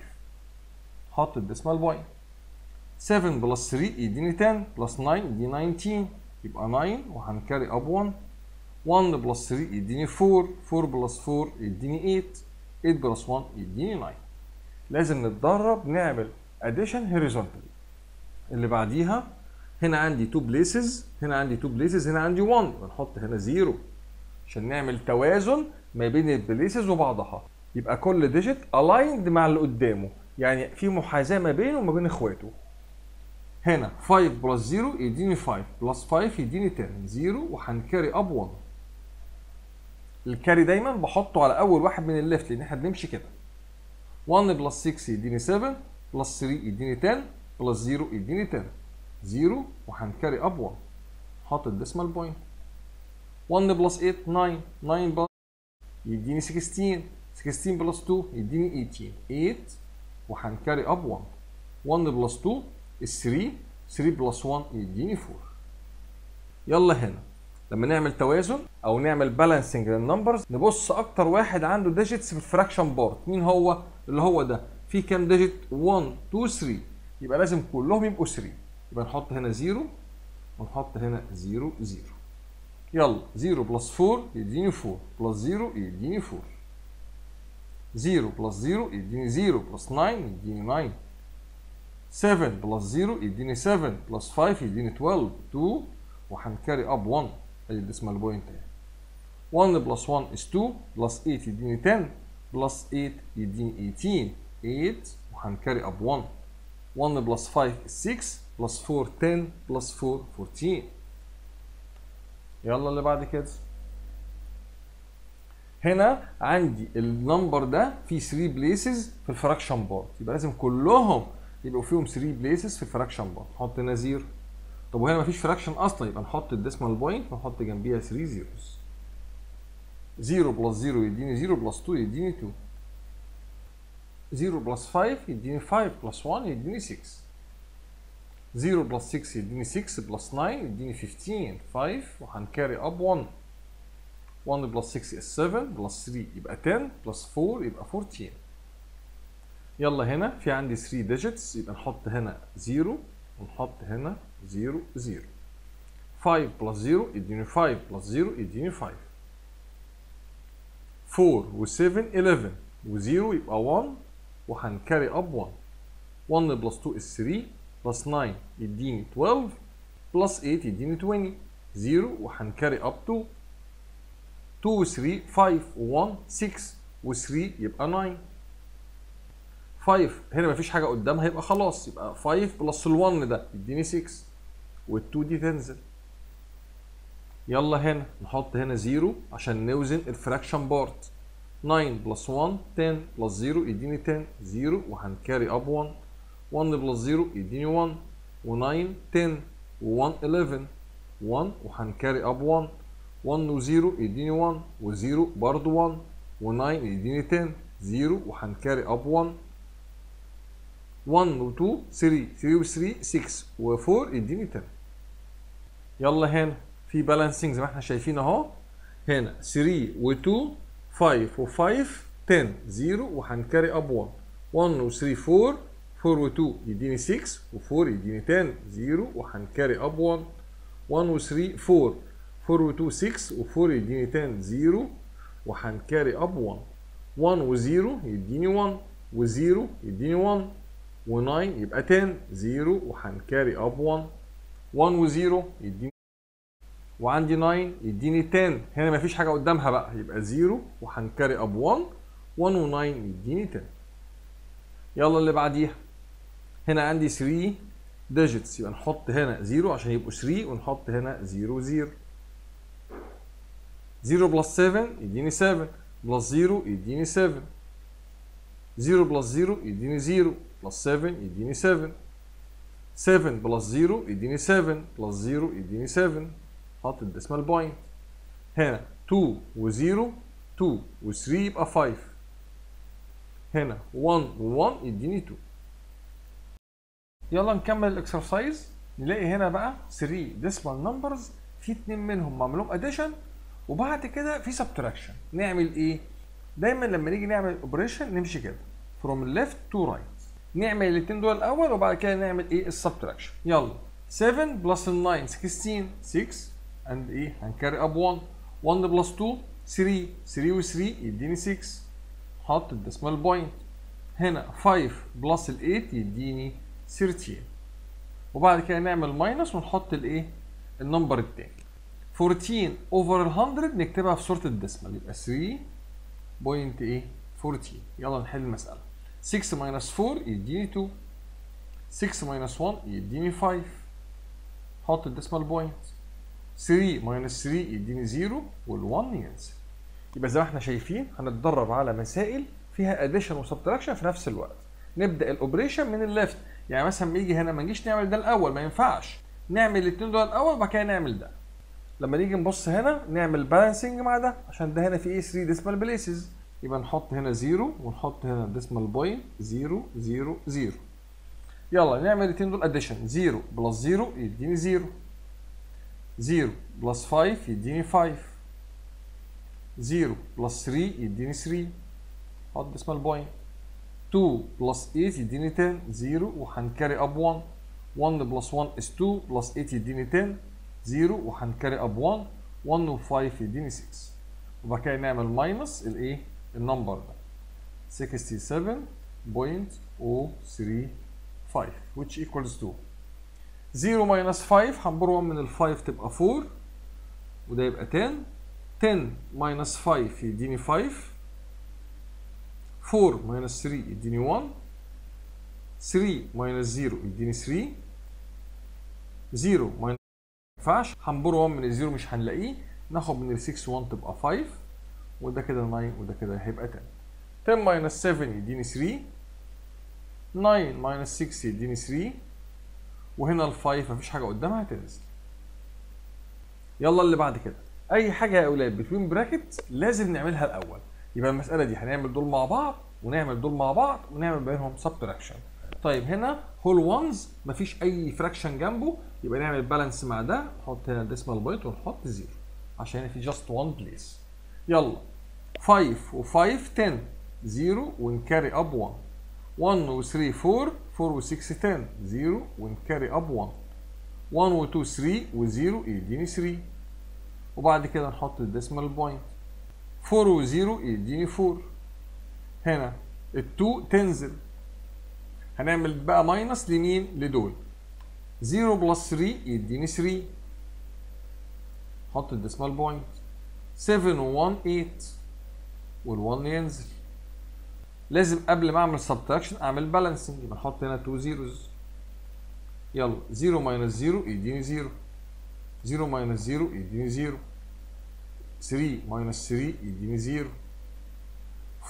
حط ال decimal point 7 plus 3 يديني 10 plus 9 يديني 19 يبقى 9 وهن carry up 1 1 plus 3 يديني 4 4 plus 4 يديني 8 8 plus 1 يديني 9 لازم نتدرب نعمل addition horizontal اللي بعديها هنا عندي 2 places هنا عندي 2 places هنا عندي 1 بنحط هنا 0 عشان نعمل توازن ما بين ال places وبعضها. يبقى كل digit aligned مع اللي قدامه. يعني في محاذاة ما بينه وما بين إخواته. هنا 5 plus 0 يديني 5 plus 5 يديني 10 0 وهن carry up 1 ال carry دايما بحطه على أول واحد من ال left لأن إحنا بنمشي كده. 1 plus 6 يديني 7 plus 3 يديني 10 plus 0 يديني 10 0 وهن carry up 1 حاطط decimal point 1 plus 8 9 9 plus يديني 16 16 plus 2 يديني 18 8 وهن carry up 1 1 plus 2 is 3 3 plus 1 يديني 4 يلا هنا. لما نعمل توازن أو نعمل balancing لل numbers نبص أكتر واحد عنده digits في ال fraction part مين هو؟ اللي هو ده. في كام digit 1 2 3 يبقى لازم كلهم يبقوا 3 يبقى نحط هنا 0 ونحط هنا 0 0 يلا 0 plus 4 يديني 4 plus 0 يديني 4 0 plus 0 يديني 0 plus 9 يديني 9 7 plus 0 يديني 7 plus 5 يديني 12 2 وهن carry up 1 ادي ال decimal point اهي 1 plus 1 is 2 plus 8 يديني 10 plus 8 يديني 18 8 وهن carry up 1 1 plus 5 is 6 plus 4 10 plus 4 14 يلا اللي بعد كده. هنا عندي ال number ده فيه 3 places في ال fraction part يبقى لازم كلهم يبقوا فيهم 3 places في ال fraction part نحط 0 طب وهنا مفيش fraction أصلا يبقى نحط ال decimal point ونحط جنبيها 3 zeros 0 plus 0 يديني 0 plus 2 يديني 2 0 plus 5 يديني 5 plus 1 يديني 6 0 plus 6 يديني 6 plus 9 يديني 15 5 وهن carry up 1 1 plus 6 is 7 plus 3 يبقى 10 plus 4 يبقى 14 يلا هنا في عندي 3 digits يبقى نحط هنا 0 ونحط هنا 0 0 5 plus 0 يديني 5 plus 0 يديني 5 4 و7 11 و0 يبقى 1 وهن carry up 1 1 plus 2 is 3 plus 9 يديني 12 plus 8 يديني 20 0 وهن carry up 2 2 و 3 5 و 1 6 و 3 يبقى 9 5 هنا مفيش حاجة قدامها يبقى خلاص يبقى 5 plus ال 1 ده يديني 6 وال 2 دي تنزل. يلا هنا نحط هنا 0 عشان نوزن ال fraction part 9 plus 1 10 plus 0 يديني 10 0 وهن carry up 1 1 plus 0 يديني 1 و9 10 و1 11 1 وهن carry up 1 1 و0 يديني 1 و0 برضه 1 و9 يديني 10 0 وهن carry up 1 1 و 2 3 3 و 3 6 و 4 يديني 10 يلا هنا في balancing زي ما إحنا شايفين اهو. هنا 3 و 2 5 و 5 10 0 وهن carry up 1 1 و 3 4 4 و 2 يديني 6 و 4 يديني 10 0 وهن carry up 1 1 و 3 4 4 و 2 6 و 4 يديني 10 0 وهن carry up 1 1 و 0 يديني 1 و 0 يديني 1 و9 يبقى 10 0 وهن carry up 1 1 و 0 يديني وعندي 9 يديني 10 هنا مفيش حاجة قدامها بقى يبقى 0 وهن carry up 1 1 و9 يديني 10 يلا اللي بعديها هنا عندي 3 digits. يبقى نحط هنا 0 عشان يبقوا 3 ونحط هنا 0 0 0 plus 7 يديني 7 plus 0 يديني 7 0 plus 0 يديني 0 plus 7 يديني 7 7 plus 0 يديني 7 plus 0 يديني 7 حاطط ال decimal point هنا 2 و0 2 و3 يبقى 5 هنا 1 و1 يديني 2 يلا نكمل ال exercise نلاقي هنا بقى 3 decimal numbers في اتنين منهم معمول addition وبعد كده في subtraction نعمل إيه؟ دايما لما نيجي نعمل operation نمشي كده. From left to right. نعمل الاثنين دول الأول وبعد كده نعمل إيه؟ ال subtraction. يلا. 7 plus 9 16 6 and إيه؟ هن carry up 1 1 plus 2 3 3 و 3 يديني 6 حط ال decimal point هنا 5 plus ال 8 يديني 13 وبعد كده نعمل minus ونحط الايه؟ ال number التاني. 14 over ال 100 نكتبها في صورة ال decimal. يبقى 3 point إيه؟ 14 يلا نحل المسألة. 6 minus 4 يديني 2 6 minus 1 يديني 5 حط ال decimal point 3 minus 3 يديني 0 وال1 ينزل. يبقى زي ما إحنا شايفين هنتدرب على مسائل فيها addition و subtraction في نفس الوقت. نبدأ ال operation من ال left يعني مثلا لما يجي هنا ما نجيش نعمل ده الأول ما ينفعش. نعمل الاثنين دول الأول وبعد كده نعمل ده. لما نيجي نبص هنا نعمل balancing مع ده عشان ده هنا في إيه 3 decimal places يبقى نحط هنا 0 ونحط هنا decimal point 0 0 0 يلا نعمل الاثنين دول addition 0 plus 0 يديني 0 0 plus 5 يديني 5 0 plus 3 يديني 3 حط decimal point 2 plus 8 يديني 10 0 وهن carry up 1 1 plus 1 is 2 plus 8 يديني 10 0 وهن carry up 1 1 و 5 يديني 6 وبعد كده نعمل minus الايه ال number ده. 67.035 which equals to 0 minus 5 هنبر 1 من ال 5 تبقى 4 وده يبقى 10 10 minus 5 يديني 5 4 minus 3 يديني 1 3 minus 0 يديني 3 0 minus ينفعش هنبر 1 من الزيرو مش هنلاقيه. ناخد من ال 6 1 تبقى 5 وده كده 9 وده كده هيبقى 10 10 minus 7 يديني 3 9 minus 6 يديني 3 وهنا ال 5 مفيش حاجة قدامها تنزل يلا اللي بعد كده. أي حاجة يا أولاد between bracket لازم نعملها الأول. يبقى المسألة دي هنعمل دول مع بعض ونعمل دول مع بعض ونعمل بينهم subtraction طيب هنا whole ones مفيش أي fraction جنبه يبقى نعمل balance مع ده نحط هنا decimal point ونحط zero عشان في just 1 place يلا. 5 و5 10 0 ون carry up 1 1 و 3 4 4 و 6 10 0 ون carry up 1 1 و 2 3 و 0 يديني 3 وبعد كده نحط ال decimal point 4 و 0 يديني 4 هنا ال 2 تنزل. هنعمل بقى minus لمين؟ لدول. 0 plus 3 يديني 3 حط ال decimal point. 7 و 1 8 وال1 ينزل. لازم قبل ما أعمل subtraction أعمل balancing يبقى نحط هنا 2 zeros يلا. 0 minus 0 يديني 0 0 minus 0 يديني 0 3 minus 3 يديني 0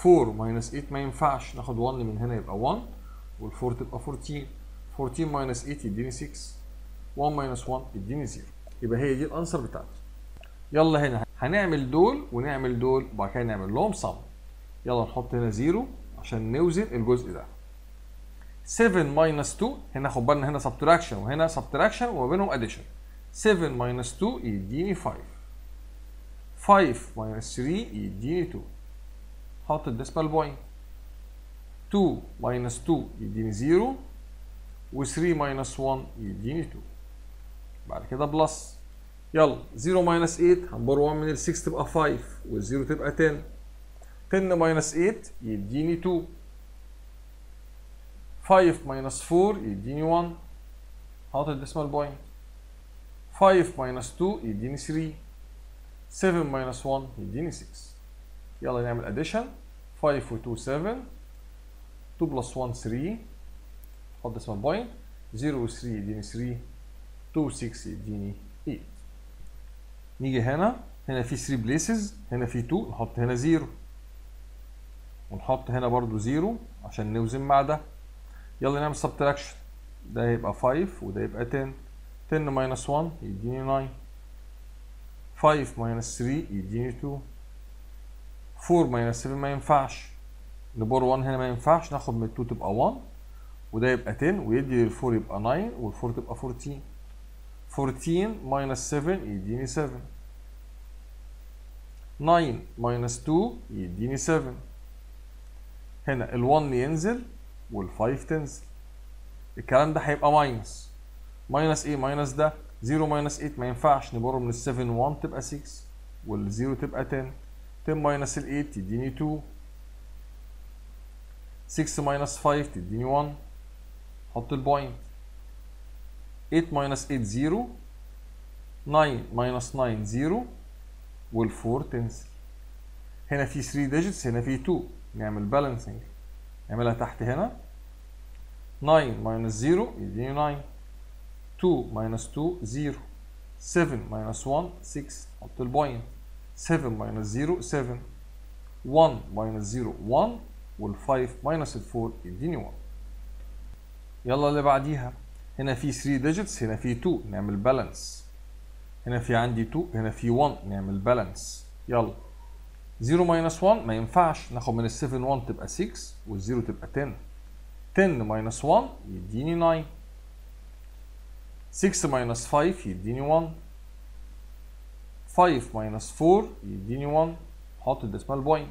4 minus 8 ما ينفعش. ناخد 1 من هنا يبقى 1 وال4 تبقى 14 14 minus 8 يديني 6 1 minus 1 يديني 0 يبقى هي دي ال answer بتاعتي. يلا هنا. هنعمل دول ونعمل دول وبعد كده نعمل لهم sum يلا نحط هنا 0 عشان نوزن الجزء ده. 7 minus 2 هنا خد بالنا هنا subtraction وهنا subtraction وما بينهم addition 7 minus 2 يديني 5 5 minus 3 يديني 2 حط ال decimal point 2 minus 2 يديني 0 و3 minus 1 يديني 2 بعد كده plus يلا 0 minus 8 هن borrow 1 من ال 6 تبقى 5 وال0 تبقى 10 10 minus 8 يديني 2 5 minus 4 يديني 1 حاطط ال decimal point 5 minus 2 يديني 3 7 minus 1 يديني 6 يلا نعمل addition 5 و 2 7 2 plus 1 3 حط decimal point 0 و 3 يديني 3 2 و 6 يديني 8 نيجي هنا. هنا في 3 places هنا في 2 نحط هنا 0 ونحط هنا برضو 0 عشان نوزن مع ده يلا نعمل subtraction ده هيبقى 5 وده يبقى 10 10 minus 1 يديني 9 5 minus 3 يديني 2 4 minus 7 ما ينفعش. ن borrow 1 هنا ما ينفعش. ناخد من 2 تبقى 1 وده يبقى 10 ويدي لل 4 يبقى 9 وال 4 تبقى 14 14 minus 7 يديني 7 9 minus 2 يديني 7 هنا ال 1 ينزل وال 5 تنزل. الكلام ده هيبقى minus minus إيه؟ minus ده 0 minus 8 ما ينفعش ن borrow من ال 7 1 تبقى 6 وال 0 تبقى 10 10 minus ال 8 تديني 2 6 minus 5 تديني 1 حط ال point 8 minus 8 0 9 minus 9 0 وال 4 تنزل. هنا في 3 digits هنا في 2 نعمل balancing نعملها تحت هنا. 9 minus 0 يديني 9 2 minus 2 0 7 minus 1 6 حط ال point 7 minus 0 7 1 minus 0 1 وال 5 minus ال 4 يديني 1 يلا اللي بعديها. هنا في 3 digits هنا في 2 نعمل balance هنا في عندي 2 هنا في 1 نعمل balance يلا. 0 minus 1 ما ينفعش. ناخد من ال 7 1 تبقى 6 وال 0 تبقى 10 10 minus 1 يديني 9 6 minus 5 يديني 1 5 minus 4 يديني 1 حط ال decimal point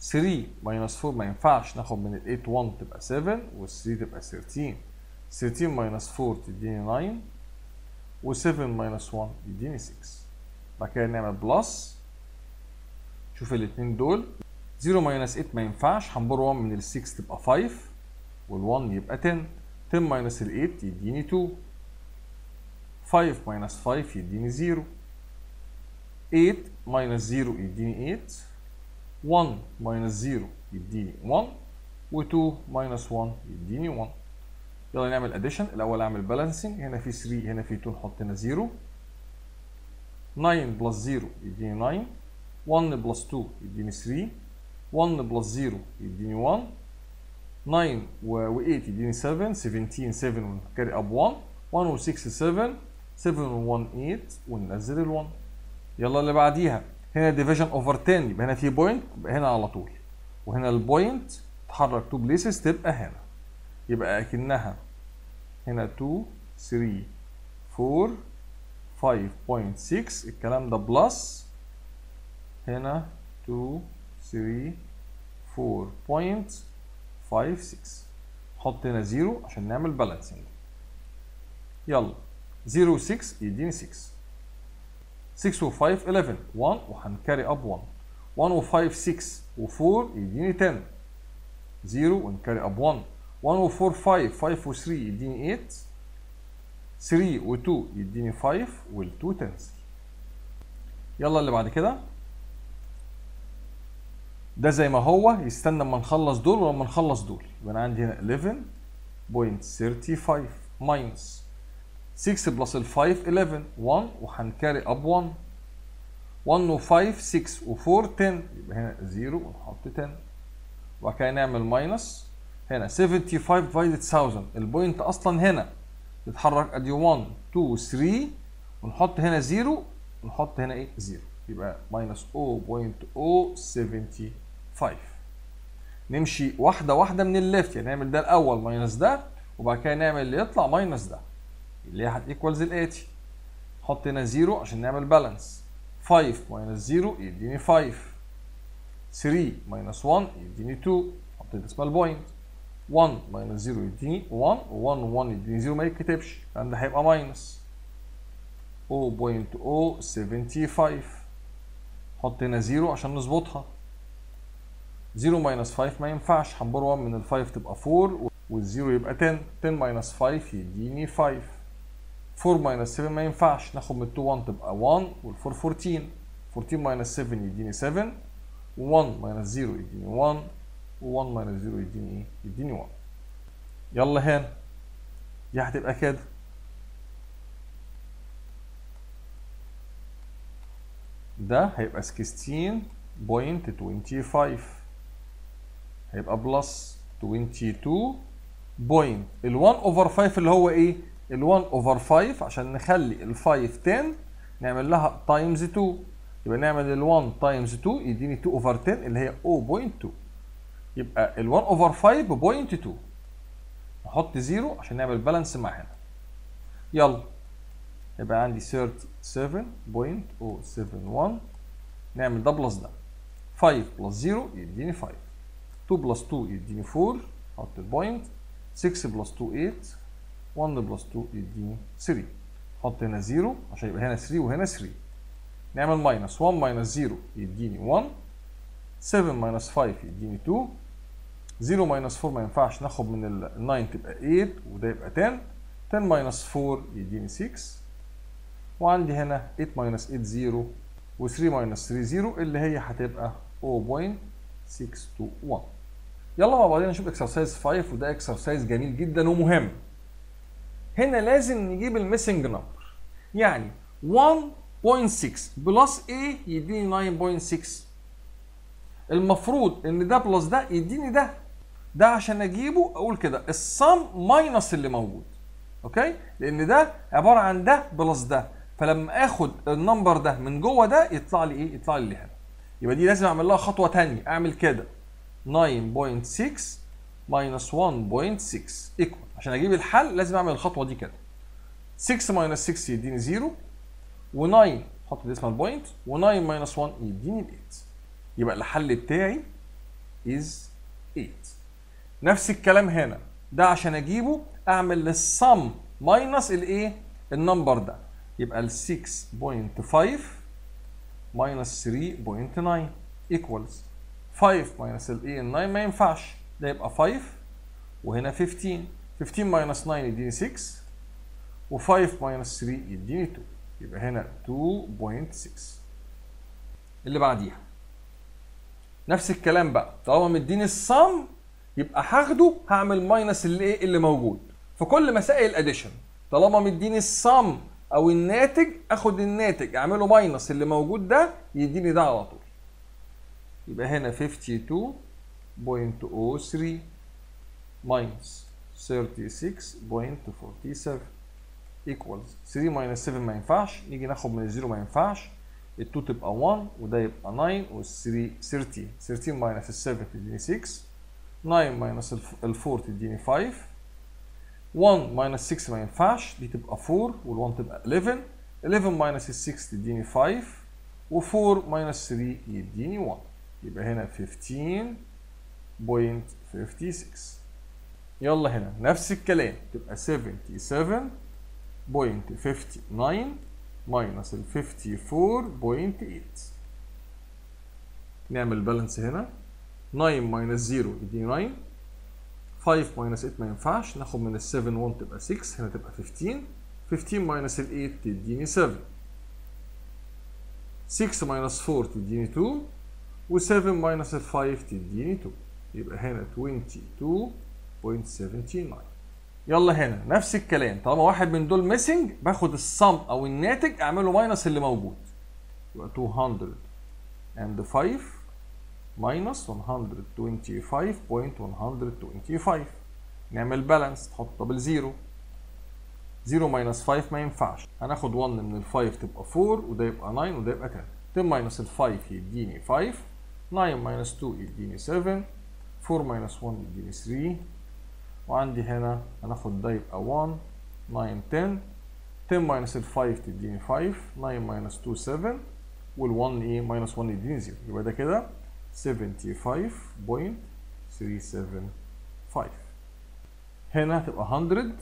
3 minus 4 ما ينفعش. ناخد من ال 8 1 تبقى 7 وال 3 تبقى 13 13 minus 4 تديني 9 و 7 minus 1 يديني 6 بعد كده نعمل plus شوف الاثنين دول. 0 minus 8 ما ينفعش. هن borrow 1 من ال 6 تبقى 5 وال 1 يبقى 10 10 minus ال 8 يديني 2 5 minus 5 يديني 0 8 minus 0 يديني 8 1 minus 0 يديني 1 و2 minus 1 يديني 1 يلا نعمل addition الأول أعمل balancing هنا في 3 هنا في 2 نحط هنا 0 9 plus 0 يديني 9 1 plus 2 يديني 3 1 plus 0 يديني 1 9 و 8 يديني 7 17 7 ون carry up 1 1 و 6 7 7 و 1 8 وننزل ال 1 يلا اللي بعديها. هنا division over 10 يبقى هنا في point يبقى هنا على طول. وهنا ال point تتحرك two places تبقى هنا. يبقى أكنها هنا 2 3 4 5.6 الكلام ده plus هنا 2 3 4.56 حط هنا 0 عشان نعمل balancing يلا. 0 6 يديني 6 6 و 5 11 1 وهنكاري أب 1 1 و 5 6 و 4 يديني 10 0 ونكاري أب 1 1 و 4 5 5 و 3 يديني 8 3 و 2 يديني 5 وال 2 تنزل يلا اللي بعد كده. ده زي ما هو. يستنى اما نخلص دول ولما نخلص دول. يبقى أنا عندي هنا 11.35 minus. 6 plus ال 5 11 1 وهن carry up 1 1 و 5 6 و 4 10 يبقى هنا 0 ونحط 10 وبعد كده نعمل minus هنا 75 divided 1000 ال point أصلا هنا. تتحرك ادي 1 2 3 ونحط هنا 0 ونحط هنا إيه؟ 0 يبقى minus 0.075 نمشي واحدة واحدة من ال left. يعني نعمل ده الأول minus ده. وبعد كده نعمل اللي يطلع minus ده. اللي هي هت equals الاتي نحط هنا 0 عشان نعمل balance 5 minus 0 يديني 5 3 minus 1 يديني 2 حط ال decimal point 1 minus 0 يديني 1 و1 و1 يديني 0 ما يتكتبش. الكلام ده هيبقى minus 0.075 حط هنا 0 عشان نظبطها. 0 minus 5 ما ينفعش. هن borrow 1 من ال 5 تبقى 4 وال zero يبقى 10 10 minus 5 يديني 5 4 minus 7 ما ينفعش ناخد من 2 1 تبقى 1 وال 4 14 14 minus 7 يديني 7 و1 minus 0 يديني 1 و1 minus 0 يديني إيه؟ يديني 1 يلا هنا دي هتبقى كده. ده هيبقى 16.25 هيبقى plus 22 point. ال 1 over 5 اللي هو إيه؟ ال 1 over 5 عشان نخلي ال 5 10 نعمل لها times 2 يبقى نعمل ال 1 times 2 يديني 2 over 10 اللي هي 0.2 يبقى ال 1 over 5 point 2 نحط 0 عشان نعمل balance مع هنا يلا. يبقى عندي 37.071 نعمل ده plus ده. 5 plus 0 يديني 5 2 plus 2 يديني 4 أحط ال point 6 plus 2 8 1 plus 2 يديني 3 أحط هنا 0 عشان يبقى هنا 3 وهنا 3 نعمل minus 1 minus 0 يديني 1 7 minus 5 يديني 2 0 minus 4 ما ينفعش ناخد من ال 9 تبقى 8 وده يبقى 10 10 minus 4 يديني 6 وعندي هنا 8 minus 8 0 و3 minus 3 0 اللي هي هتبقى 0.621 يلا مع بعضنا نشوف exercise 5 وده exercise جميل جدا ومهم. هنا لازم نجيب ال missing number يعني 1.6 plus A يديني 9.6 المفروض إن ده plus ده يديني ده. ده عشان أجيبه أقول كده ال sum minus اللي موجود. okay؟ لأن ده عبارة عن ده plus ده. فلما آخد ال number ده من جوه ده يطلع لي إيه؟ يطلع لي هنا. يبقى دي لازم أعمل لها خطوة ثانية أعمل كده. 9.6 minus 1.6 equal. عشان أجيب الحل لازم أعمل الخطوة دي كده. 6 minus 6 يديني 0 و9 أحط decimal point و9 minus 1 يديني 8 يبقى الحل بتاعي is 8 نفس الكلام هنا. ده عشان أجيبه أعمل لل sum minus الإيه؟ ال number ده. يبقى ال 6.5 minus 3.9 equals 5 minus ال A ال 9 ما ينفعش. ده يبقى 5 وهنا 15 15 minus 9 يديني 6 و5 minus 3 يديني 2 يبقى هنا 2.6 اللي بعديها. نفس الكلام بقى. طالما مديني ال sum يبقى هاخده هعمل minus اللي إيه اللي موجود. في كل مسائل ال addition طالما مديني ال sum أو الناتج آخد الناتج أعمله minus اللي موجود ده يديني ده على طول. يبقى هنا 52.03 minus 36.47 equals 3 minus 7 ما ينفعش نيجي ناخد من الزيرو ما ينفعش ال 2 تبقى 1 وده يبقى 9 وال 3 13 13 minus ال 7 تديني 6 9 minus ال 4 تديني 5 1 minus 6 ما ينفعش دي تبقى 4 وال 1 تبقى 11 11 minus ال 6 تديني 5 و 4 minus 3 يديني 1 يبقى هنا 15.56 يلا هنا نفس الكلام تبقى 77.59 minus ال 54.8 نعمل balance هنا 9 minus 0 يديني 9 5 minus 8 ما ينفعش ناخد من ال 7 1 تبقى 6 هنا تبقى 15 15 minus ال 8 تديني 7 6 minus 4 تديني 2 و7 minus ال 5 تديني 2 يبقى هنا 22.79 يلا هنا نفس الكلام. طالما واحد من دول missing باخد ال sum أو الناتج أعمله minus اللي موجود. يبقى 205 minus 125.125 نعمل balance تحط double zero 0 minus 5 ما ينفعش. هناخد 1 من ال 5 تبقى 4 وده يبقى 9 وده يبقى 10 10 minus ال 5 يديني 5 9 minus 2 يديني 7 4 minus 1 يديني 3 وعندي هنا هناخد ده يبقى 1 9 10 10 minus ال 5 تديني 5 9 minus 2 7 وال 1 إيه؟ minus 1 يديني 0 يبقى ده كده 75.375 هنا هتبقى 100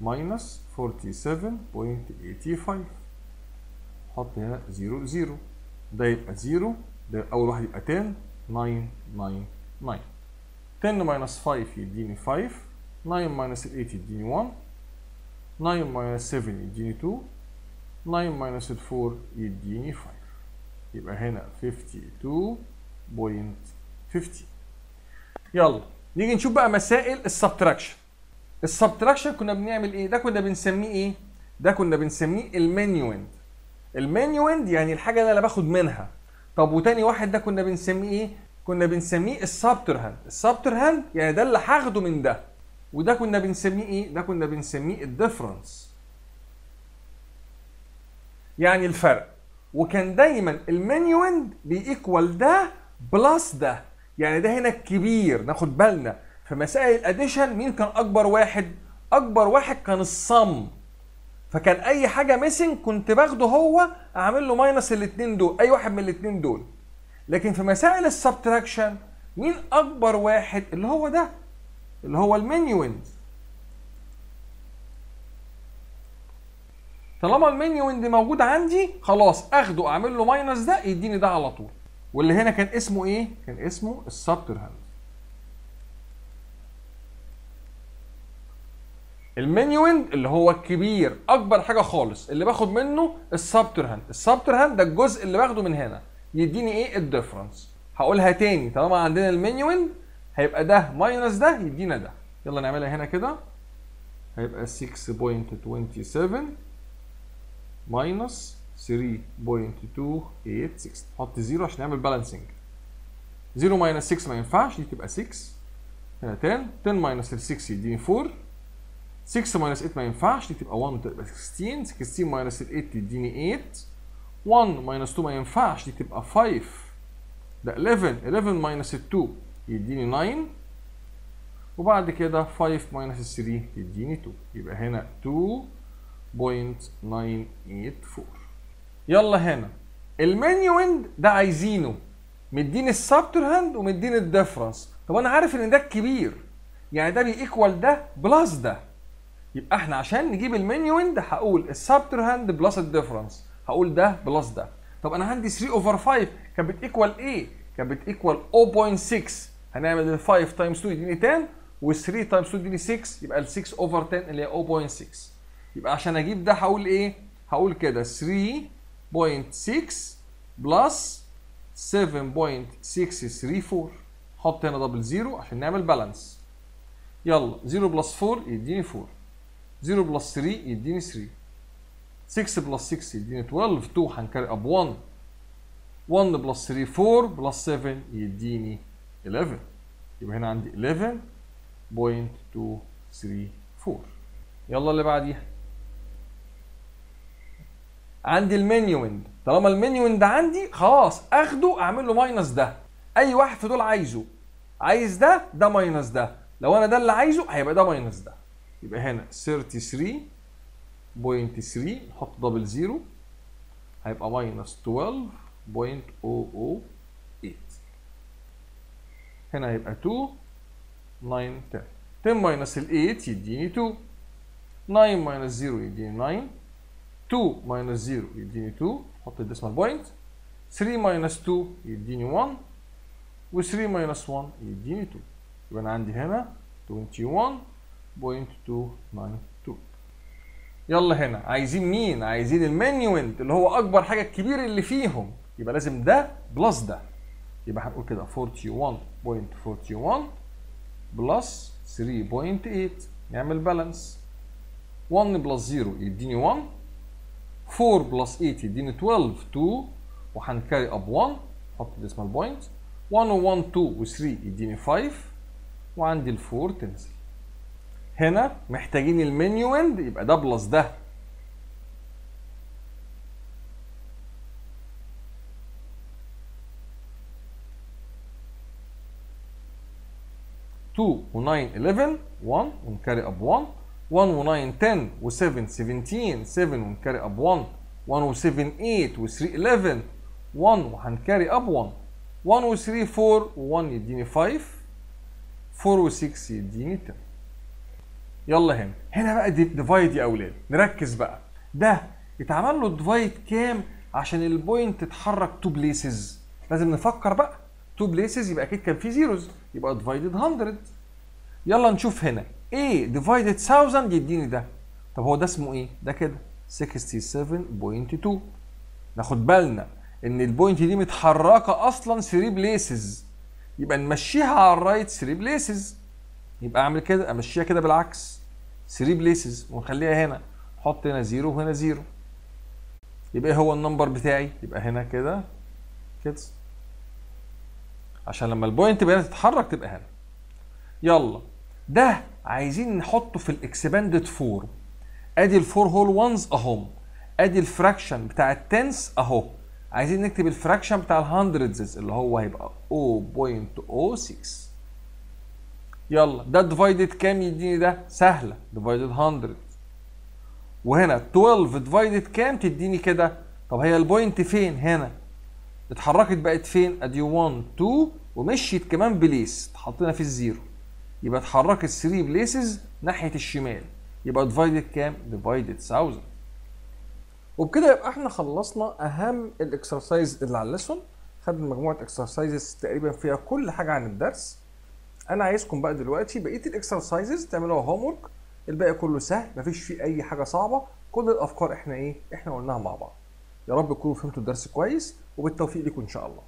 ماينس 47.85 حط هنا 0 0 ده يبقى 0 ده أول واحد يبقى 10 9 9 9 10 minus 5 يديني 5 9 minus 8 يديني 1 9 minus 7 يديني 2 9 minus 4 يديني 5 يبقى هنا 52.50 يلا نيجي نشوف بقى مسائل ال subtraction. ال subtraction كنا بنعمل إيه؟ ده كنا بنسميه إيه؟ ده كنا بنسميه ال minuend ال minuend يعني الحاجة اللي أنا باخد منها. طب وتاني واحد ده كنا بنسميه إيه؟ كنا بنسميه ال subtrahend ال subtrahend يعني ده اللي هاخده من ده. وده كنا بنسميه إيه؟ ده كنا بنسميه ال difference. يعني الفرق. وكان دايما ال minuend بي equal ده plus ده. يعني ده هنا الكبير. ناخد بالنا. في مسائل ال addition مين كان أكبر واحد؟ أكبر واحد كان ال sum فكان أي حاجة missing كنت باخده هو أعمل له minus الاثنين دول أي واحد من الاثنين دول. لكن في مسائل ال subtraction مين أكبر واحد؟ اللي هو ده. اللي هو ال minuend طالما ال minuend موجود عندي خلاص أخده أعمل له minus ده يديني ده على طول. واللي هنا كان اسمه إيه؟ كان اسمه ال subtrahend ال minuend اللي هو الكبير أكبر حاجة خالص اللي باخد منه ال subtrahend. ال subtrahend ده الجزء اللي باخده من هنا. يديني إيه؟ ال difference هقولها تاني طالما عندنا ال minuend هيبقى ده minus ده يدينا ده. يلا نعملها هنا كده. هيبقى 6.27 minus 3.286 نحط 0 عشان نعمل balancing 0 minus 6 ما ينفعش دي تبقى 6 هنا 10 10 minus ال 6 يديني 4 6 minus 8 ما ينفعش دي تبقى 1 تبقى 16 16 minus ال 8 تديني 8 1 minus 2 ما ينفعش دي تبقى 5 ده 11 11 minus ال 2 يديني 9 وبعد كده 5 minus 3 يديني 2 يبقى هنا 2.984 يلا هنا. ال minuend ده عايزينه. مديني ال subtrahend ومديني ال difference. طب أنا عارف إن ده الكبير يعني ده بي equal ده plus ده. يبقى إحنا عشان نجيب ال minuend هقول ال subtrahend plus ال difference هقول ده plus ده. طب أنا عندي 3 over 5 كانت بت equal إيه كانت بت equal 0.6 هنعمل ال 5 times 2 يديني 10 وال 3 times 2 يديني 6 يبقى ال 6 over 10 اللي هي 0.6 يبقى عشان أجيب ده هقول إيه؟ هقول كده 3.6 plus 7.634 حط هنا double zero عشان نعمل balance يلا 0 plus 4 يديني 4 0 plus 3 يديني 3 6 plus 6 يديني 12 2 هن carry up 1 1 plus 3 4 plus 7 يديني 11 يبقى هنا عندي 11.234 يلا اللي بعديها. عندي ال minuend طالما ال minuend عندي خلاص أخده أعمل له minus ده. أي واحد في دول عايزه. عايز ده ده minus ده. لو أنا ده اللي عايزه هيبقى ده minus ده. يبقى هنا 33.3 نحط double zero هيبقى minus 12.008 هنا هيبقى 2 9 10 10 minus ال 8 يديني 2 9 minus 0 يديني 9 2 minus 0 يديني 2 حط ال decimal point 3 minus 2 يديني 1 و 3 minus 1 يديني 2 يبقى أنا عندي هنا 21.292 يلا هنا. عايزين مين؟ عايزين ال minuend اللي هو أكبر حاجة الكبير اللي فيهم. يبقى لازم ده plus ده. يبقى هنقول كده. 41.41 plus 3.8 نعمل balance 1 plus 0 يديني 1 4 plus 8 يديني 12 2 وهن carry up 1 حط decimal point 1 و 1 2 و 3 يديني 5 وعندي ال 4 تنزل. هنا محتاجين ال minuend يبقى ده plus ده. و 9 11 1 ون carry up 1 1 و 9 10 و 7 17 7 ون carry up 1 1 و 7 8 و 3 11 1 وهن carry up 1 1 و 3 4 و 1 يديني 5 4 و 6 يديني 10 يلا هنا. هنا بقى divide يا أولاد. نركز بقى. ده يتعمل له divide كام؟ عشان ال point تتحرك two places لازم نفكر بقى. two places يبقى أكيد كان في zeros يبقى divided 100 يلا نشوف هنا. إيه divided 1000 يديني ده. طب هو ده اسمه إيه؟ ده كده. 67.2 ناخد بالنا إن ال point دي متحركة أصلا 3 places يبقى نمشيها على ال right 3 places يبقى أعمل كده أمشيها كده بالعكس. 3 places ونخليها هنا. حط هنا 0 وهنا 0 يبقى إيه هو ال number بتاعي. يبقى هنا كده. كده. عشان لما ال point بقى تتحرك تبقى هنا. يلا. ده عايزين نحطه في ال expanded form أدي ال four whole ones اهم أدي ال fraction بتاع ال tenths أهو. عايزين نكتب ال fraction بتاع ال hundredths اللي هو هيبقى 0.06 يلا ده divided كام يديني ده؟ سهلة divided 100 وهنا 12 divided كام تديني كده؟ طب هي ال point فين؟ هنا. اتحركت بقت فين؟ ادي 1 2 ومشيت كمان place. حطينا في ال zero. يبقى اتحركت 3 places ناحية الشمال. يبقى divided كام؟ divided 1000 وبكده يبقى إحنا خلصنا أهم ال exercise اللي على ال lesson خدنا مجموعة exercises تقريبا فيها كل حاجة عن الدرس. أنا عايزكم بقى دلوقتي بقية ال exercises تعملوها homework الباقي كله سهل مفيش فيه أي حاجة صعبة كل الأفكار إحنا إيه؟ إحنا قلناها مع بعض. يا رب تكونوا فهمتوا الدرس كويس وبالتوفيق لكم إن شاء الله.